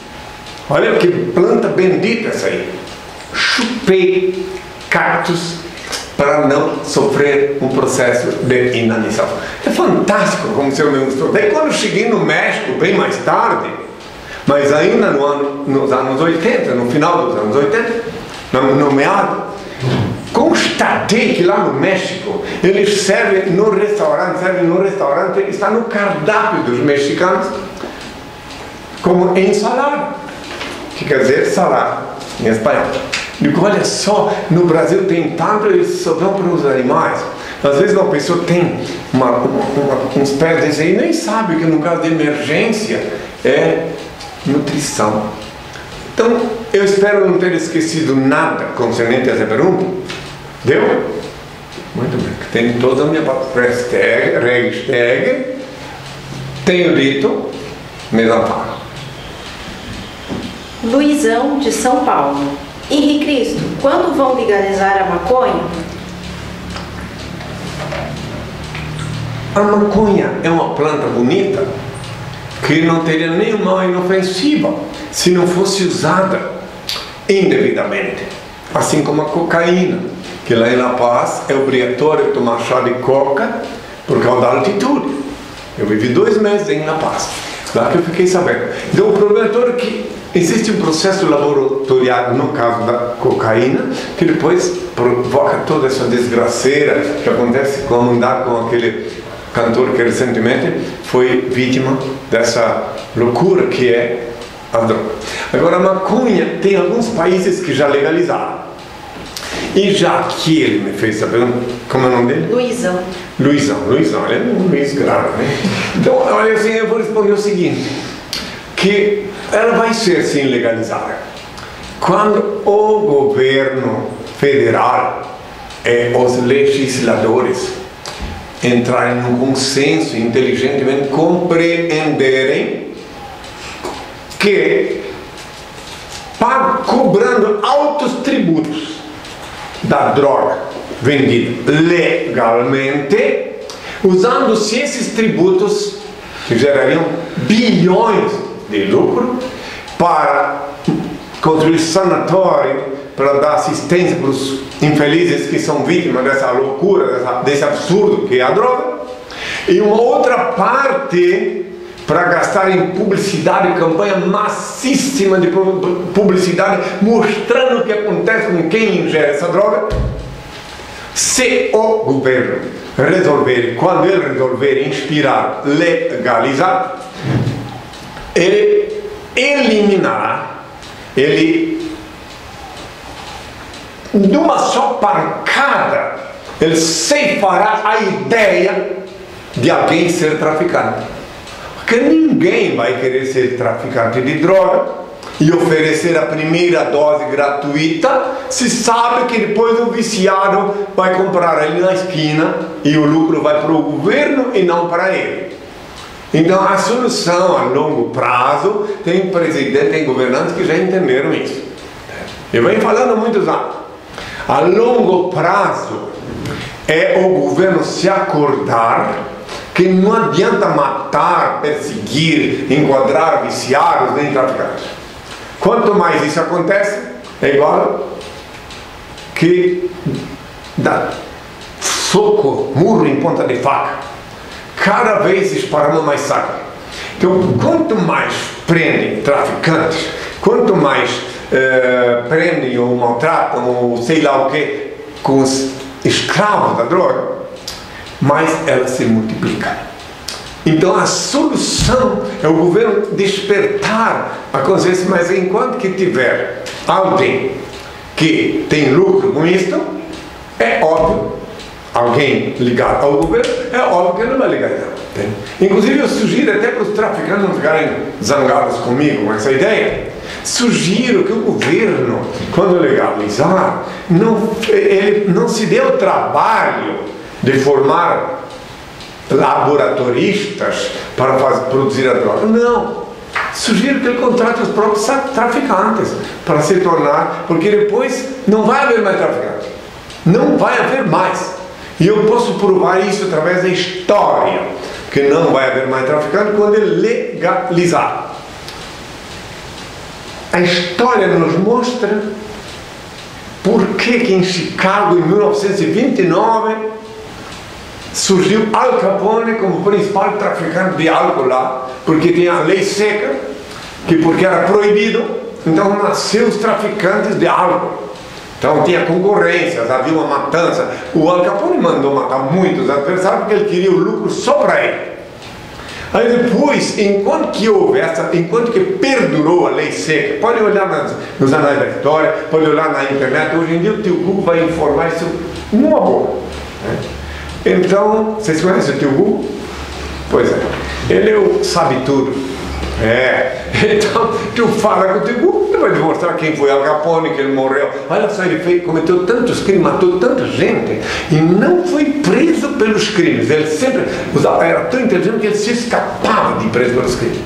Olha que planta bendita essa aí. Chupei cactos para não sofrer um processo de inanição. É fantástico como o Senhor me mostrou. Daí quando cheguei no México, bem mais tarde, Mas ainda no ano, nos anos 80, no final dos anos 80, no, no meado, constatei que lá no México eles servem no restaurante, servem no restaurante, está no cardápio dos mexicanos como ensalada, que quer dizer salada em espanhol. Digo, olha só, no Brasil tem tanto, eles só dão para os animais. Às vezes uma pessoa tem uma, uma, uns pés e nem sabe que no caso de emergência é nutrição. Então, eu espero não ter esquecido nada concernente a essa pergunta. Deu? Muito bem. Tem toda a minha hashtag, tenho dito, me amparo. Luizão de São Paulo. Henrique Cristo, quando vão legalizar a maconha? A maconha é uma planta bonita que não teria nenhuma inofensiva se não fosse usada indevidamente. Assim como a cocaína, que lá em La Paz é obrigatório tomar chá de coca por causa da altitude. Eu vivi dois meses em La Paz, lá que eu fiquei sabendo. Então o problema é que existe um processo laboratorial no caso da cocaína que depois provoca toda essa desgraceira que acontece quando andar com aquele cantor que recentemente foi vítima dessa loucura que é a droga. Agora, a maconha tem alguns países que já legalizaram. E já que ele me fez saber, como é o nome dele? Luizão. Luizão, Luizão, ele é um Luiz grave, né? Então, olha assim, eu vou responder o seguinte, que ela vai ser sim legalizada. Quando o governo federal e os legisladores entrarem num consenso inteligentemente compreenderem que cobrando altos tributos da droga vendida legalmente, usando-se esses tributos que gerariam bilhões de lucro para construir sanatório, para dar assistência para os infelizes que são vítimas dessa loucura, dessa, desse absurdo que é a droga, e uma outra parte para gastar em publicidade, campanha massíssima de publicidade, mostrando o que acontece com quem ingere essa droga. Se o governo resolver, quando ele resolver inspirar, legalizar, ele eliminará, ele de uma só pancada, ele ceifará a ideia de alguém ser traficante. Porque ninguém vai querer ser traficante de droga e oferecer a primeira dose gratuita se sabe que depois o viciado vai comprar ali na esquina e o lucro vai para o governo e não para ele. Então a solução a longo prazo tem presidente, tem governantes que já entenderam isso. Eu venho falando há muitos anos. A longo prazo é o governo se acordar que não adianta matar, perseguir, enquadrar viciados nem traficantes. Quanto mais isso acontece, é igual que dá soco, murro em ponta de faca. Cada vez esparrama mais sangue. Então, quanto mais prendem traficantes, quanto mais eh, prendem ou maltratam ou sei lá o que com os escravos da droga, mais ela se multiplica. Então a solução é o governo despertar a consciência, mas enquanto que tiver alguém que tem lucro com isto, é óbvio, alguém ligado ao governo, é óbvio que não vai legalizar. Inclusive eu sugiro até para os traficantes não ficarem zangados comigo com essa ideia, Sugiro que o governo, quando legalizar, não, ele não se dê o trabalho de formar laboratoristas para fazer, produzir a droga. Não. Sugiro que ele contrate os próprios traficantes para se tornar, porque depois não vai haver mais traficantes. Não vai haver mais. E eu posso provar isso através da história, que não vai haver mais traficante quando ele legalizar. A história nos mostra por que, que em Chicago, em 1929, surgiu Al Capone como principal traficante de álcool lá, porque tinha a lei seca, que porque era proibido, então nasceu os traficantes de álcool. Então tinha concorrências, havia uma matança. O Al Capone mandou matar muitos adversários porque ele queria o lucro só para ele. Aí depois, enquanto que houve essa, enquanto que perdurou a lei seca, pode olhar nas, nos anais da história, pode olhar na internet, hoje em dia o tio Google vai informar isso numa boa. Né? Então, vocês conhecem o tio Google? Pois é, ele é o sabe tudo. É, então tu fala o Google, tu vai demonstrar quem foi Al Capone, que ele morreu. Olha só, ele fez, cometeu tantos crimes, matou tanta gente e não foi preso pelos crimes. Ele sempre usava, era tão inteligente que ele se escapava de preso pelos crimes.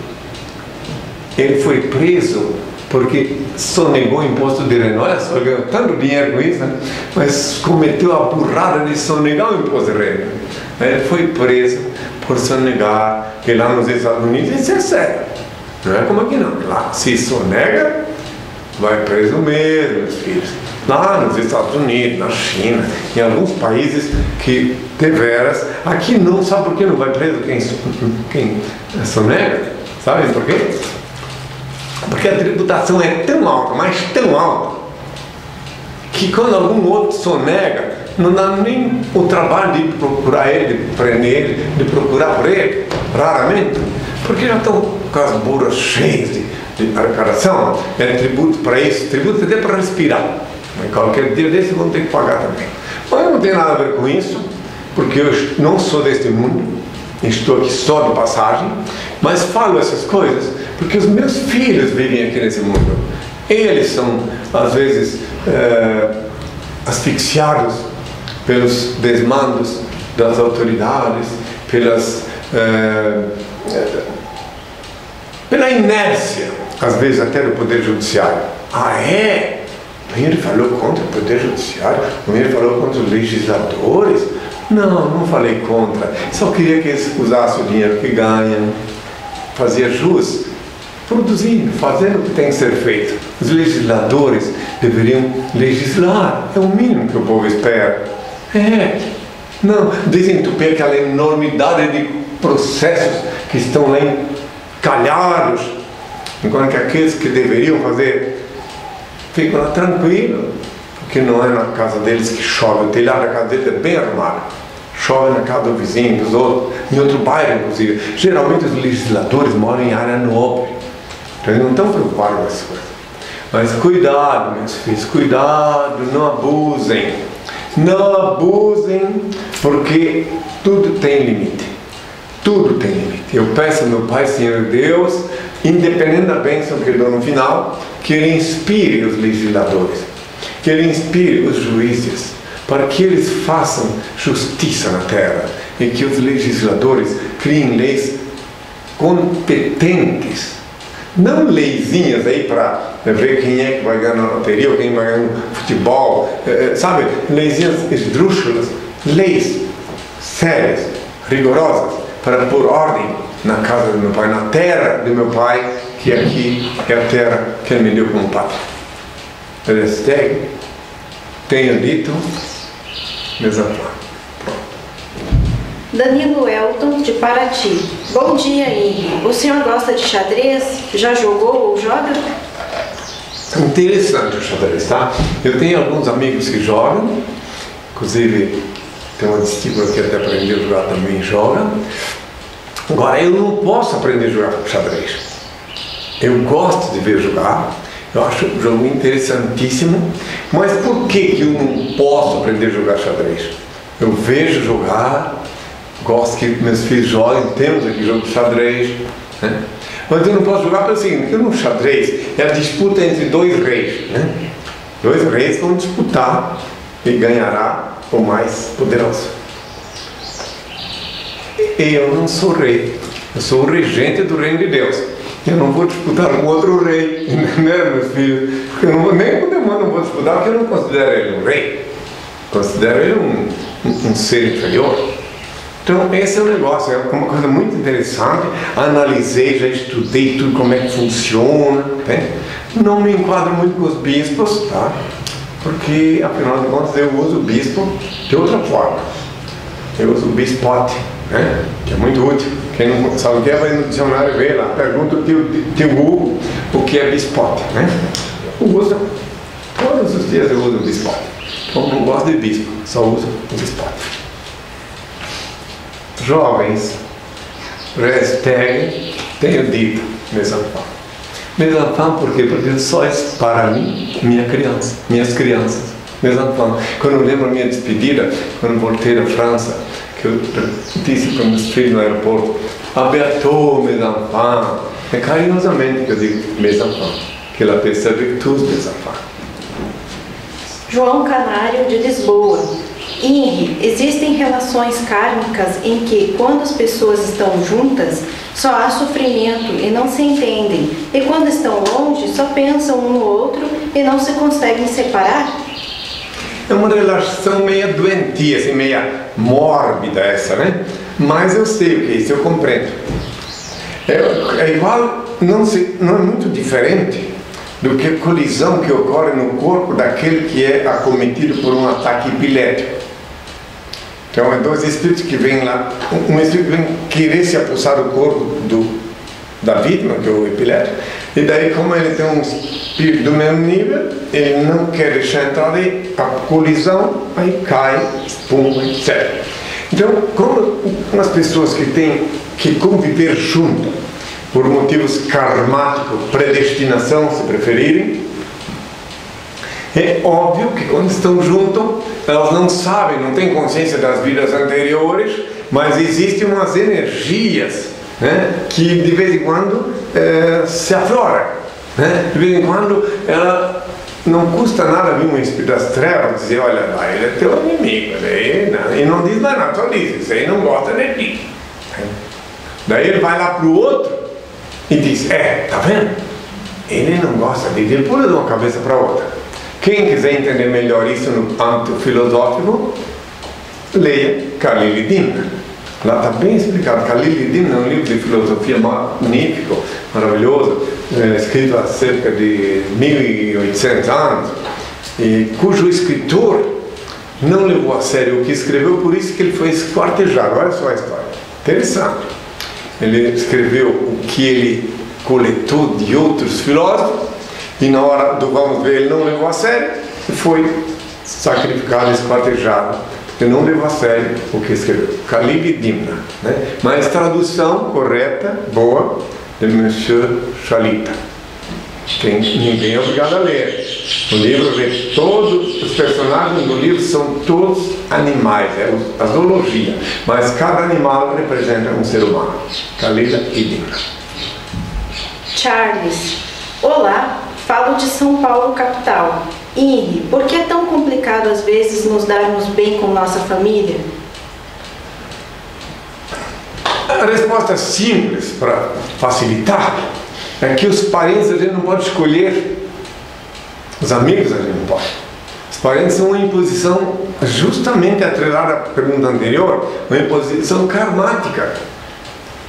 Ele foi preso porque sonegou imposto de renda. Olha só, ganhou tanto dinheiro com isso, né? mas cometeu a burrada de sonegar o imposto de renda. Ele foi preso sonegar, que lá nos Estados Unidos isso é sério. Não é como aqui não. Lá se sonega, vai preso mesmo, meus filhos. Lá nos Estados Unidos, na China, em alguns países que deveras, aqui não, sabe por que não vai preso quem, quem sonega? Sabe por quê? Porque a tributação é tão alta, mas tão alta, que quando algum outro sonega, não dá nem o trabalho de procurar ele, de prender ele, de procurar por ele, raramente, porque já estão com as burras cheias de, de arrecadação, é tributo para isso, tributo até para respirar. Qualquer dia desse vão ter que pagar também. Mas eu não tenho nada a ver com isso, porque eu não sou deste mundo, estou aqui só de passagem, mas falo essas coisas porque os meus filhos vivem aqui nesse mundo. Eles são, às vezes, é, asfixiados pelos desmandos das autoridades, pelas, é, pela inércia, às vezes até do Poder Judiciário. Ah, é? Ele falou contra o Poder Judiciário, ele falou contra os legisladores. Não, não falei contra. Só queria que eles usassem o dinheiro que ganham, fazia jus, produzindo, fazendo o que tem que ser feito. Os legisladores deveriam legislar, é o mínimo que o povo espera. É. Não, desentupir aquela enormidade de processos que estão lá encalhados, enquanto que aqueles que deveriam fazer ficam lá tranquilos, porque não é na casa deles que chove, o telhado da casa deles é bem arrumado. Chove na casa do vizinho, dos outros, em outro bairro, inclusive. Geralmente os legisladores moram em área nobre, então eles não estão preocupados com essas coisas. Mas cuidado, meus filhos, cuidado, não abusem. Não abusem, porque tudo tem limite. Tudo tem limite. Eu peço ao meu Pai, Senhor Deus, independente da bênção que eu dou no final, que Ele inspire os legisladores, que Ele inspire os juízes, para que eles façam justiça na terra e que os legisladores criem leis competentes não leizinhas aí para ver quem é que vai ganhar na loteria ou quem vai ganhar no futebol, é, sabe? Leizinhas esdrúxulas, leis sérias, rigorosas, para pôr ordem na casa do meu pai, na terra do meu pai, que aqui é a terra que ele me deu como pai. Hashtag, tenho dito, amados. Danilo Elton, de Paraty. Bom dia, Henrique. O senhor gosta de xadrez? Já jogou ou joga? Interessante o xadrez, tá? Eu tenho alguns amigos que jogam, inclusive tem uma discípula que até aprendeu a jogar também joga. Agora, eu não posso aprender a jogar xadrez. Eu gosto de ver jogar, eu acho um jogo interessantíssimo, mas por que eu não posso aprender a jogar xadrez? Eu vejo jogar, gosto que meus filhos joguem, temos aqui jogo de xadrez, né? mas eu não posso jogar pelo seguinte, porque no xadrez é a disputa entre dois reis, né? dois reis vão disputar e ganhará o mais poderoso. Eu não sou rei, eu sou o regente do reino de Deus. Eu não vou disputar com outro rei, né, meus filhos? Eu não vou, nem com o demônio não vou disputar, porque eu não considero ele um rei. Considero ele um, um, um ser inferior. Então, esse é o negócio, é uma coisa muito interessante. Analisei, já estudei tudo como é que funciona. Né? Não me enquadro muito com os bispos, tá? Porque, afinal de contas, eu uso o bispo de outra forma. Eu uso o bispote, né? que é muito útil. Quem não sabe o que é, vai no dicionário ver lá. Pergunta o tio, tio o que é bispote, né? Usa. Todos os dias eu uso bispote. Eu não gosto de bispo, só uso o bispote. Jovens, hashtag tenho dito. Meus enfants, por quê? Porque só é para mim, minha criança, minhas crianças, enfants. Quando eu lembro a minha despedida, quando voltei da França, que eu disse para meus filhos no aeroporto, abertou, enfants. É carinhosamente que eu digo, enfants, que ela percebe meus enfants. João Canário de Lisboa. Inri, existem relações kármicas em que, quando as pessoas estão juntas, só há sofrimento e não se entendem, e quando estão longe, só pensam um no outro e não se conseguem separar? É uma relação meia doentia, assim, meia mórbida essa, né? Mas eu sei o que é isso, eu compreendo. É, é igual, não, se, não é muito diferente do que a colisão que ocorre no corpo daquele que é acometido por um ataque epilético. Então, é dois espíritos que vêm lá. Um espírito vem querer se apossar do corpo do, da vítima, que é o epilético, e daí, como ele tem um espírito do mesmo nível, ele não quer deixar entrar aí, a colisão, aí cai, espuma, etc. Então, como umas pessoas que têm que conviver junto, por motivos karmáticos, predestinação, se preferirem, é óbvio que quando estão juntos, elas não sabem, não têm consciência das vidas anteriores, mas existem umas energias né, que de vez em quando é, se afloram. Né? De vez em quando ela não custa nada vir um espírito das trevas dizer, olha lá, ele é teu inimigo, não, e não diz mais nada, só diz, isso aí não gosta de ti. Daí ele vai lá para o outro e diz, é, tá vendo? Ele não gosta de ele pula de uma cabeça para outra. Quem quiser entender melhor isso no âmbito filosófico, leia Khalil Dimna. Lá está bem explicado. Khalil Dimna é um livro de filosofia magnífico, maravilhoso, é, escrito há cerca de 1800 anos, e cujo escritor não levou a sério o que escreveu, por isso que ele foi esquartejado. Olha só a história. Interessante. Ele escreveu o que ele coletou de outros filósofos e na hora do vamos ver, ele não levou a sério e foi sacrificado, esquartejado, porque não levou a sério o que escreveu. Khalil Dimna. Né? Mas tradução correta, boa, de Monsieur Chalita. Tem, ninguém é obrigado a ler. O livro vê todos os personagens do livro são todos animais, é a zoologia, mas cada animal representa um ser humano. Kalila e Dimna. Charles, olá, Falo de São Paulo, capital. Inri, por que é tão complicado às vezes nos darmos bem com nossa família? A resposta simples para facilitar é que os parentes a gente não pode escolher, os amigos a gente não pode. Os parentes são uma imposição justamente atrelada à pergunta anterior, uma imposição karmática.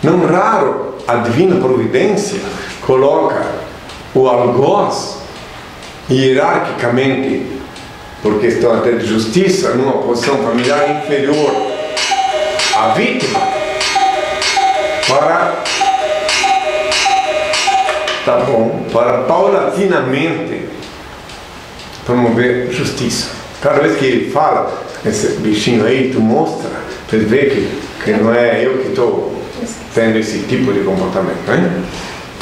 Não raro a divina providência coloca o algoz, hierarquicamente, por questão até de justiça, numa posição familiar inferior à vítima, para tá bom, para paulatinamente promover justiça. Cada vez que ele fala, esse bichinho aí, tu mostra, ele ver que, que não é eu que estou tendo esse tipo de comportamento, né?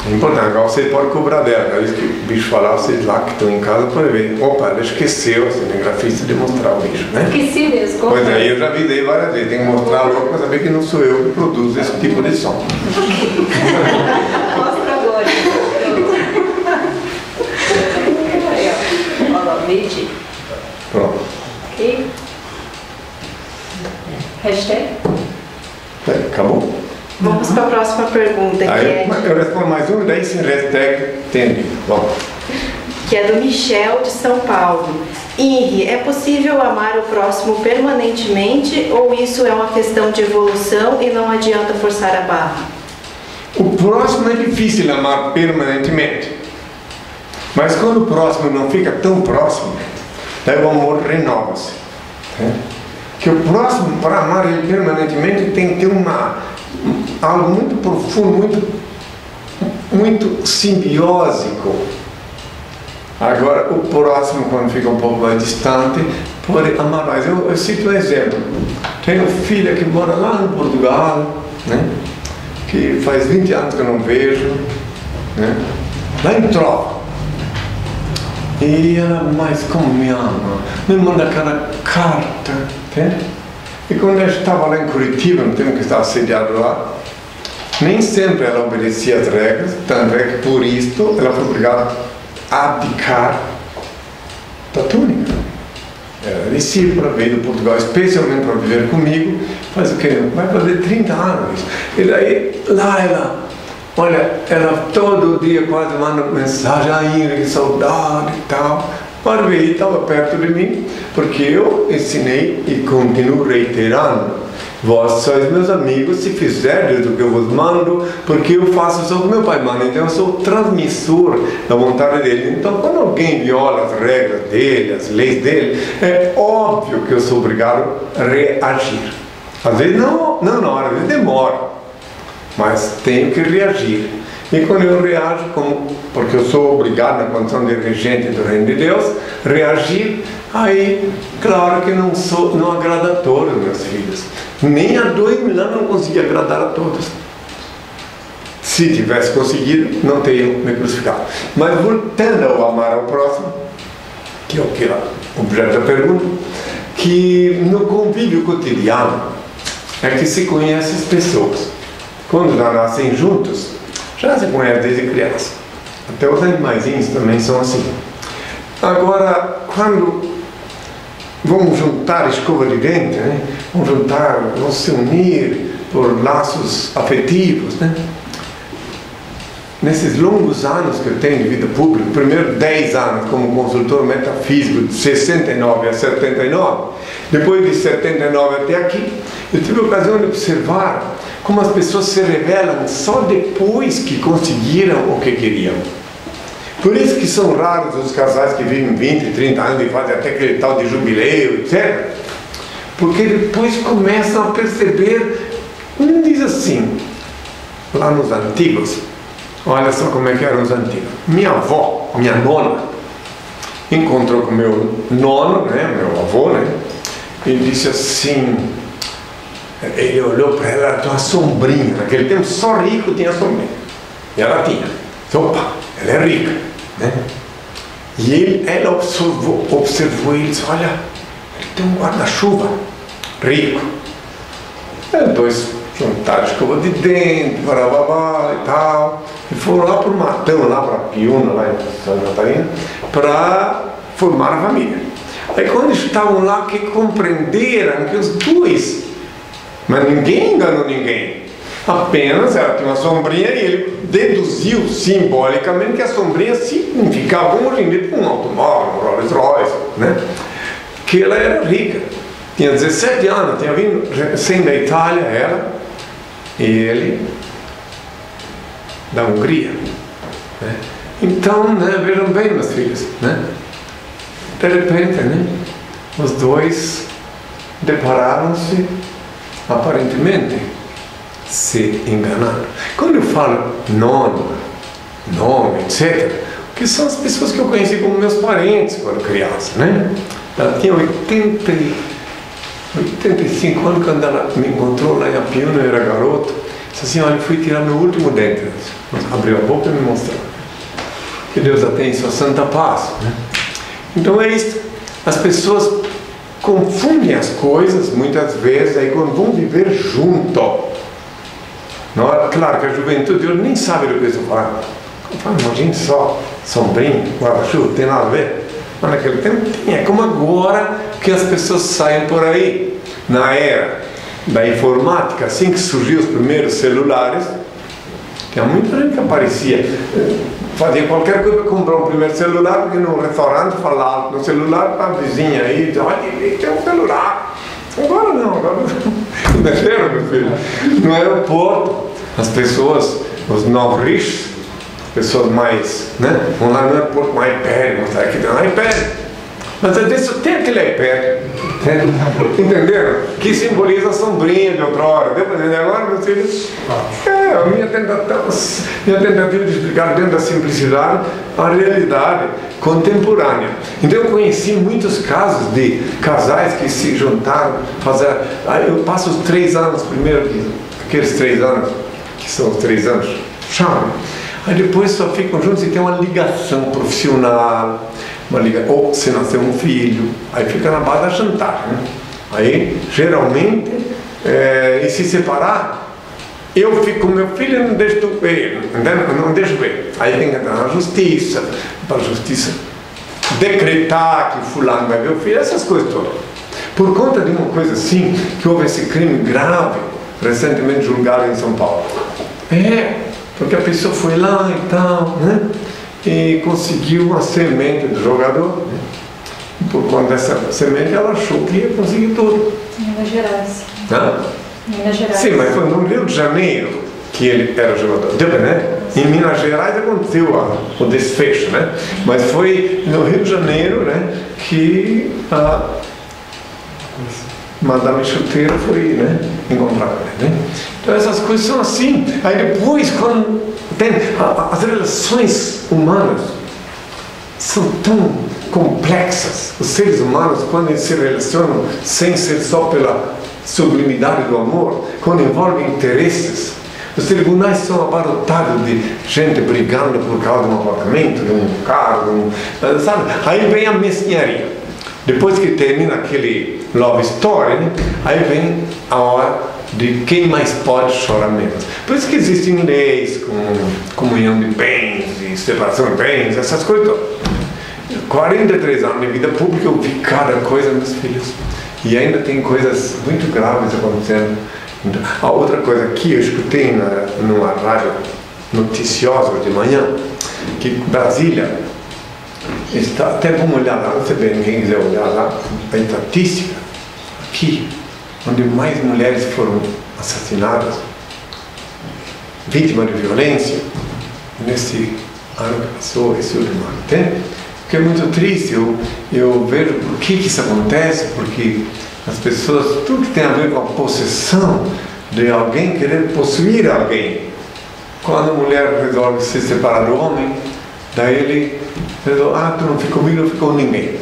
É importante, agora você pode cobrar dela. Cada vez que o bicho falar, vocês lá que estão em casa podem ver. Opa, ela esqueceu, assim, cinegrafista, de mostrar o bicho, né? Esqueci mesmo. Como Pois aí, eu já avisei várias vezes. Tem que mostrar logo para saber que não sou eu que produzo esse tipo de som. Mostra agora. Vídeo. Pronto. Ok. Hashtag. É, acabou? Vamos para a próxima pergunta, que Aí é, eu respondo mais um, daí sem hashtag, entendi. Vamos. que é do Michel de São Paulo. Inri, é possível amar o próximo permanentemente ou isso é uma questão de evolução e não adianta forçar a barra? O próximo é difícil amar permanentemente. Mas quando o próximo não fica tão próximo, daí o amor renova-se. né? Que o próximo, para amar ele permanentemente, tem que ter uma, algo muito profundo, muito, muito simbiósico. Agora, o próximo, quando fica um pouco mais distante, pode amar mais. Eu, eu cito um exemplo. Tenho filha que mora lá no Portugal, né? que faz 20 anos que eu não vejo, né? lá em. E ela, mas como me ama, me manda aquela carta, entende? E quando eu estava lá em Curitiba, não tenho que estar sediado lá, nem sempre ela obedecia as regras, tanto é que por isso ela foi obrigada a abdicar da túnica. Ela para vir do Portugal, especialmente para viver comigo, faz o quê? Vai fazer 30 anos. E daí, lá ela, olha, ela todo dia quase manda mensagem, ainda que saudade e tal. Marvei estava perto de mim, porque eu ensinei e continuo reiterando. Vós sois meus amigos se fizerdes o que eu vos mando, porque eu faço só o que meu pai manda. Então eu sou transmissor da vontade dele. Então quando alguém viola as regras dele, as leis dele, é óbvio que eu sou obrigado a reagir. Às vezes não, não na hora, às vezes demora, mas tenho que reagir. E quando eu reajo, como, porque eu sou obrigado, na condição de regente do reino de Deus, reagir, aí, claro que não sou, não agrada a todos meus filhos. Nem há dois mil anos não consegui agradar a todos. Se tivesse conseguido, não teriam me crucificado. Mas voltando ao amar ao próximo, que é o que é objeto da pergunta, que no convívio cotidiano é que se conhece as pessoas. Quando já nascem juntos, já se conhece desde criança. Até os animaizinhos também são assim. Agora, quando vão juntar escova de dente, né? vão juntar, vão se unir por laços afetivos, né? Nesses longos anos que eu tenho de vida pública, primeiro 10 anos como consultor metafísico, de 69 a 79, depois de 79 até aqui, eu tive a ocasião de observar como as pessoas se revelam só depois que conseguiram o que queriam. Por isso que são raros os casais que vivem 20, 30 anos e fazem até aquele tal de jubileu, etc. Porque depois começam a perceber, um diz assim, lá nos antigos, olha só como é que eram os antigos. Minha avó, minha nona, encontrou com meu nono, né, meu avô, né, e disse assim, ele olhou para ela, tinha uma sombrinha. Naquele tempo só rico tinha sombrinha. E ela tinha. Opa, ela é rica. Né? E ele, ela observou, observou ele disse, olha, ele tem um guarda-chuva rico. E depois juntaram escova de dente, barababá e tal. E foram lá para o Matão, lá para Piúna, lá em Santa Catarina, para formar a família. Aí quando estavam lá, que compreenderam que os dois mas ninguém enganou ninguém. Apenas ela tinha uma sombrinha e ele deduziu simbolicamente que a sombrinha significava hoje em dia um automóvel, um Rolls Royce, né? que ela era rica. Tinha 17 anos, tinha vindo sem da Itália, ela e ele da Hungria. Né? Então, né, vejam bem, meus filhos, né? de repente, né, os dois depararam-se aparentemente se enganaram. Quando eu falo nono, nome, etc., que são as pessoas que eu conheci como meus parentes quando criança, né? Ela tinha 80, 85 anos quando ela me encontrou lá em Apiúna, eu era garoto. Disse assim, olha, fui tirar meu último dente. Abriu a boca e me mostrou. Que Deus a tem em sua santa paz. Né? Então é isso. As pessoas confundem as coisas muitas vezes aí quando vão viver junto. Não, é? claro que a juventude hoje nem sabe do que isso fala. Imagina só, sombrinho, guarda-chuva, tem nada a ver. Mas naquele tempo tinha. É como agora que as pessoas saem por aí. Na era da informática, assim que surgiu os primeiros celulares, tinha muita gente que aparecia fazia qualquer coisa para comprar um primeiro celular, porque no restaurante falava no celular para a vizinha aí, olha, tem um celular. Agora não, agora não. Entenderam, meu filho? No aeroporto, as pessoas, os novos ricos, pessoas mais, né? Vão lá no aeroporto com iPad, mostrar que tem um iPad. Mas às vezes tem aquele iPad, entenderam? Que simboliza a sombrinha de outrora. Deu para entender agora, meus filhos? É, a minha tentativa, minha tentativa de explicar dentro da simplicidade a realidade contemporânea. Então eu conheci muitos casos de casais que se juntaram, fazer. Aí eu passo os três anos primeiro, aqueles três anos, que são os três anos, chave. Aí depois só ficam juntos e tem uma ligação profissional, uma liga, ou se nascer um filho, aí fica na base da jantar. Né? Aí, geralmente, é, e se separar, eu fico com meu filho não deixo ver, não deixo ver. Aí tem que entrar na justiça, para a justiça decretar que fulano vai ver o filho, essas coisas todas. Por conta de uma coisa assim, que houve esse crime grave, recentemente julgado em São Paulo. É, porque a pessoa foi lá e tal, né? e conseguiu uma semente do jogador. Né? E por conta dessa semente, ela achou que ia conseguir tudo. Minas Gerais. Hã? Minas Gerais. Sim, mas foi no Rio de Janeiro que ele era jogador. Deu, né? Em Minas Gerais aconteceu a, o desfecho, né? Mas foi no Rio de Janeiro, né, que a Madame Chuteira foi né, encontrada. Né? Então essas coisas são assim. Aí depois, quando tem as relações humanas são tão complexas. Os seres humanos, quando eles se relacionam sem ser só pela sublimidade do amor, quando envolvem interesses, os tribunais são abarrotados de gente brigando por causa de um apartamento, de um carro, de um, sabe? Aí vem a mesquinharia. Depois que termina aquele love story, aí vem a hora de quem mais pode chorar menos. Por isso que existem leis com comunhão de bens e separação de bens, essas coisas. 43 anos de vida pública eu vi cada coisa, meus filhos. E ainda tem coisas muito graves acontecendo. Então, a outra coisa que eu escutei na, numa rádio noticiosa de manhã, que Brasília está, até vamos olhar lá, se ninguém quiser olhar lá, a estatística aqui, onde mais mulheres foram assassinadas, vítimas de violência, nesse ano que passou, esse último ano. Tem? Que é muito triste, eu, eu vejo por que, que isso acontece, porque as pessoas, tudo que tem a ver com a possessão de alguém, querer possuir alguém. Quando a mulher resolve se separar do homem, daí ele resolve, ah, tu não fica comigo, não fica com ninguém.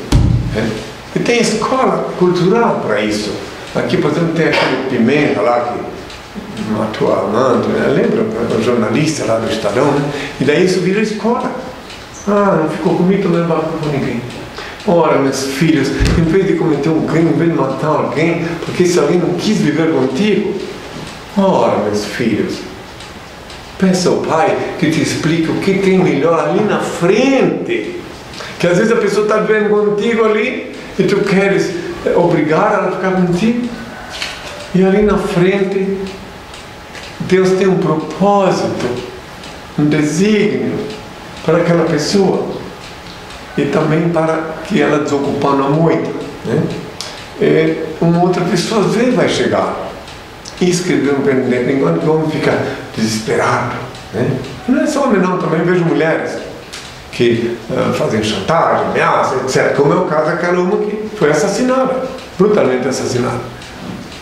É? E tem escola cultural para isso. Aqui, por exemplo, tem aquele Pimenta lá que matou a amante, né? lembra? O jornalista lá do Estadão, né? E daí isso vira escola. Ah, não ficou comigo, não vai com ninguém. Ora, meus filhos, em vez de cometer um crime, em vez de matar alguém, porque se alguém não quis viver contigo, ora, meus filhos, peça ao Pai que te explique o que tem melhor ali na frente. Que às vezes a pessoa está vivendo contigo ali e tu queres obrigar ela a ficar contigo. E ali na frente, Deus tem um propósito, um desígnio para aquela pessoa e também para que ela desocupando a moita. Né? E uma outra pessoa às vezes vai chegar e escrever um pendente enquanto o homem fica desesperado. Né? Não é só homem não, também vejo mulheres que uh, fazem chantagem, ameaças, etc. Como é o caso daquela uma que foi assassinada, brutalmente assassinada.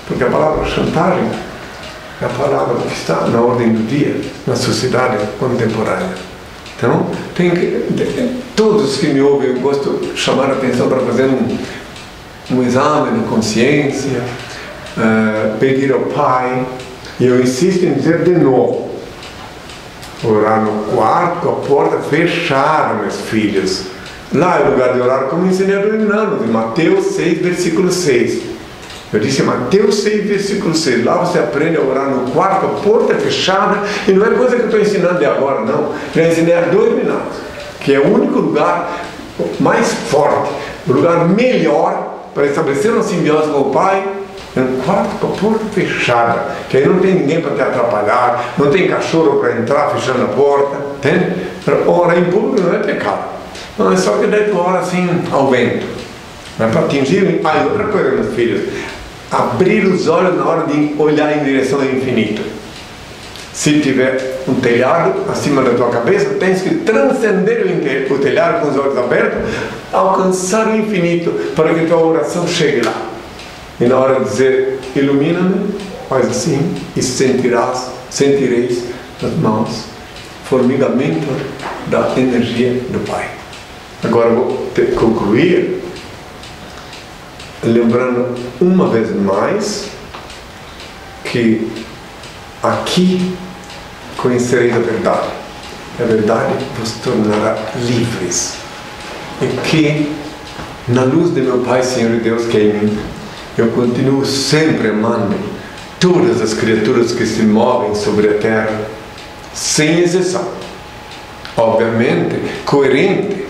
Porque a palavra chantagem é a palavra que está na ordem do dia, na sociedade contemporânea. Então, tem que, todos que me ouvem, eu gosto de chamar a atenção para fazer um, um exame de consciência, pedir ao Pai, e eu insisto em dizer de novo, orar no quarto com a porta fechada, meus filhos. Lá é lugar de orar como ensinei a Dominano, de Mateus 6, versículo 6. Eu disse Mateus 6, versículo 6. Lá você aprende a orar no quarto, a porta fechada, e não é coisa que eu estou ensinando de agora, não. Já ensinei há dois minutos, que é o único lugar mais forte, o lugar melhor para estabelecer uma simbiose com o Pai um quarto com a porta fechada, que aí não tem ninguém para te atrapalhar, não tem cachorro para entrar fechando a porta, entende? Orar em público não é pecado. Não, é só que daí tu ora assim ao vento. Não é para atingir. Ah, e outra coisa, meus filhos, abrir os olhos na hora de olhar em direção ao infinito. Se tiver um telhado acima da tua cabeça, tens que transcender o telhado com os olhos abertos, alcançar o infinito para que tua oração chegue lá. E na hora de dizer, ilumina-me, faz assim e sentirás, sentireis nas mãos formigamento da energia do Pai. Agora vou concluir lembrando uma vez mais que aqui conhecereis a verdade. A verdade vos tornará livres. E que, na luz de meu Pai, Senhor e Deus que é em mim, eu continuo sempre amando todas as criaturas que se movem sobre a terra, sem exceção. Obviamente, coerente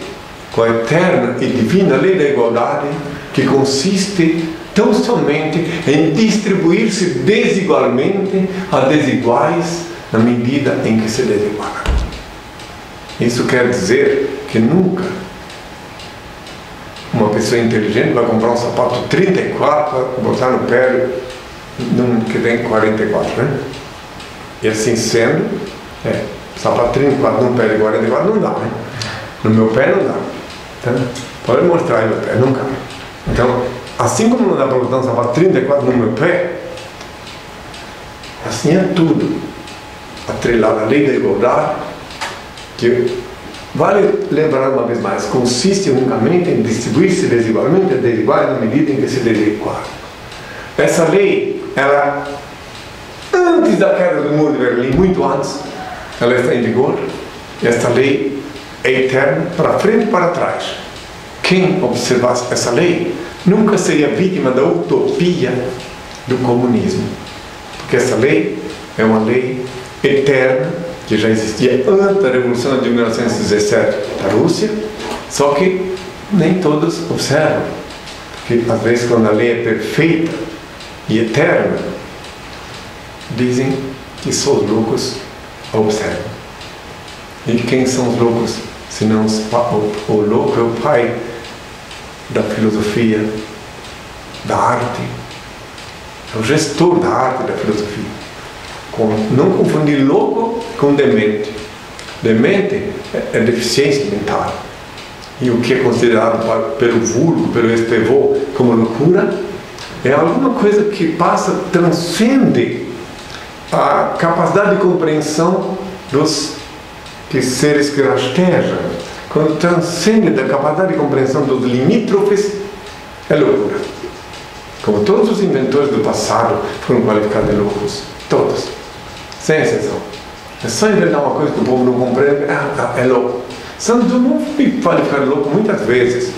com a eterna e divina lei da igualdade, que consiste tão somente em distribuir-se desigualmente a desiguais na medida em que se desigualam. Isso quer dizer que nunca uma pessoa inteligente vai comprar um sapato 34 para botar no pé num que tem 44, né? E assim sendo, é, sapato 34 num pé de 44 não dá, né? No meu pé não dá. Então, pode mostrar aí meu pé, não cabe. Então, assim como não dá para botar um sapato 34 no meu pé, assim é tudo. Atrelado à lei da igualdade, que Vale lembrar uma vez mais, consiste unicamente em distribuir-se desigualmente a desiguais na medida em que se desigualam. Essa lei, ela, antes da queda do muro de Berlim, muito antes, ela está em vigor. Esta lei é eterna, para frente e para trás. Quem observasse essa lei nunca seria vítima da utopia do comunismo. Porque essa lei é uma lei eterna que já existia antes da Revolução de 1917 da Rússia, só que nem todos observam. Porque às vezes quando a lei é perfeita e eterna, dizem que só os loucos observam. E quem são os loucos? Senão o, o louco é o pai da filosofia, da arte, é o gestor da arte e da filosofia não confundir louco com demente. Demente é, deficiência mental. E o que é considerado pelo vulgo, pelo estevô, como loucura, é alguma coisa que passa, transcende a capacidade de compreensão dos que seres que rastejam. Quando transcende da capacidade de compreensão dos limítrofes, é loucura. Como todos os inventores do passado foram qualificados de loucos. Todos sem exceção. É só inventar uma coisa que o povo não compreende, ah, é louco. Santo não pode ficar louco muitas vezes.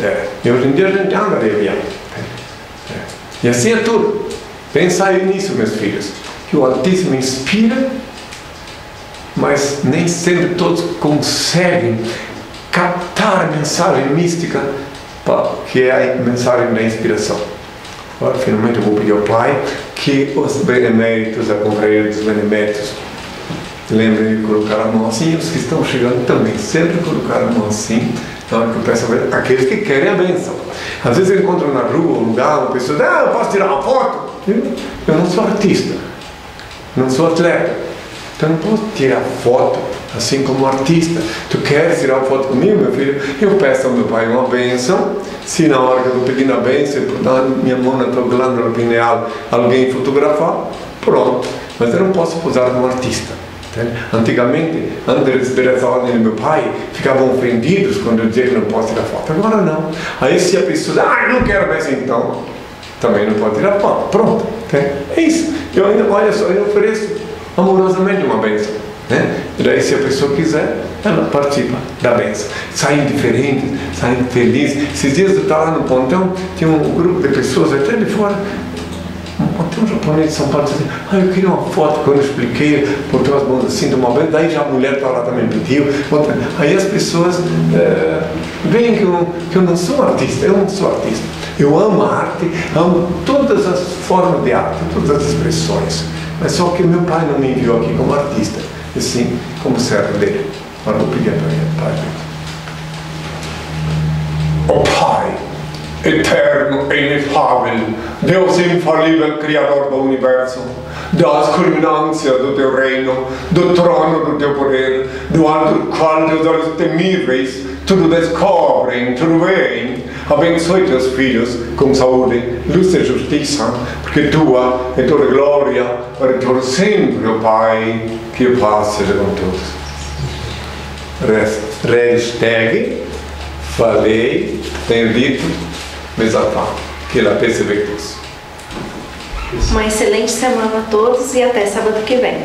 É. E hoje em dia a gente anda de avião. É. É. E assim é tudo. Pensai nisso, meus filhos. Que o Altíssimo inspira, mas nem sempre todos conseguem captar a mensagem mística que é a mensagem da inspiração. Finalmente, eu vou pedir ao Pai que os beneméritos, a confraria dos beneméritos, lembrem de colocar a mão assim, e os que estão chegando também, sempre colocar a mão assim, na hora que eu peço a aqueles que querem a bênção. Às vezes eu encontro na rua, um lugar, uma pessoa ah, eu posso tirar uma foto? Eu não sou artista, não sou atleta, então não posso tirar foto assim como artista. Tu queres tirar uma foto comigo, meu filho? Eu peço ao meu pai uma bênção. Se na hora que eu estou pedindo a bênção, por dar minha mão na tua glândula pineal, alguém fotografar, pronto. Mas eu não posso posar como artista. Entende? Antigamente, essa ordem do meu pai, ficavam ofendidos quando eu dizia que não posso tirar foto. Agora não. Aí se a pessoa diz, ah, não quero bênção então, também não pode tirar foto. Pronto. Entende? É isso. Eu ainda, olha só, eu ofereço amorosamente uma bênção. Né? E daí, se a pessoa quiser, ela participa da benção. Saem diferentes, saem felizes. Esses dias eu estava lá no pontão, tinha um grupo de pessoas até de fora. Tem um japonês de São Paulo dizendo, ah, eu queria uma foto quando eu expliquei, botou as mãos assim, tomou banho, daí já a mulher estava lá também pediu. Aí as pessoas é, veem que eu, que eu não sou artista, eu não sou artista. Eu amo a arte, amo todas as formas de arte, todas as expressões. Mas só que meu pai não me enviou aqui como artista e sim como servo dele. Agora vou pedir para ele, Pai. Oh, Pai, eterno e inefável, Deus infalível, Criador do universo, das culminâncias do teu reino, do trono do teu poder, do alto qual teus olhos temíveis tudo descobrem, tudo veem. Abençoe teus filhos com saúde, luz e justiça, porque tua é toda glória todo sempre, ó Pai, que a paz seja com todos. Hashtag, falei, tenho dito, mesafá, que ela pense Uma excelente semana a todos e até sábado que vem.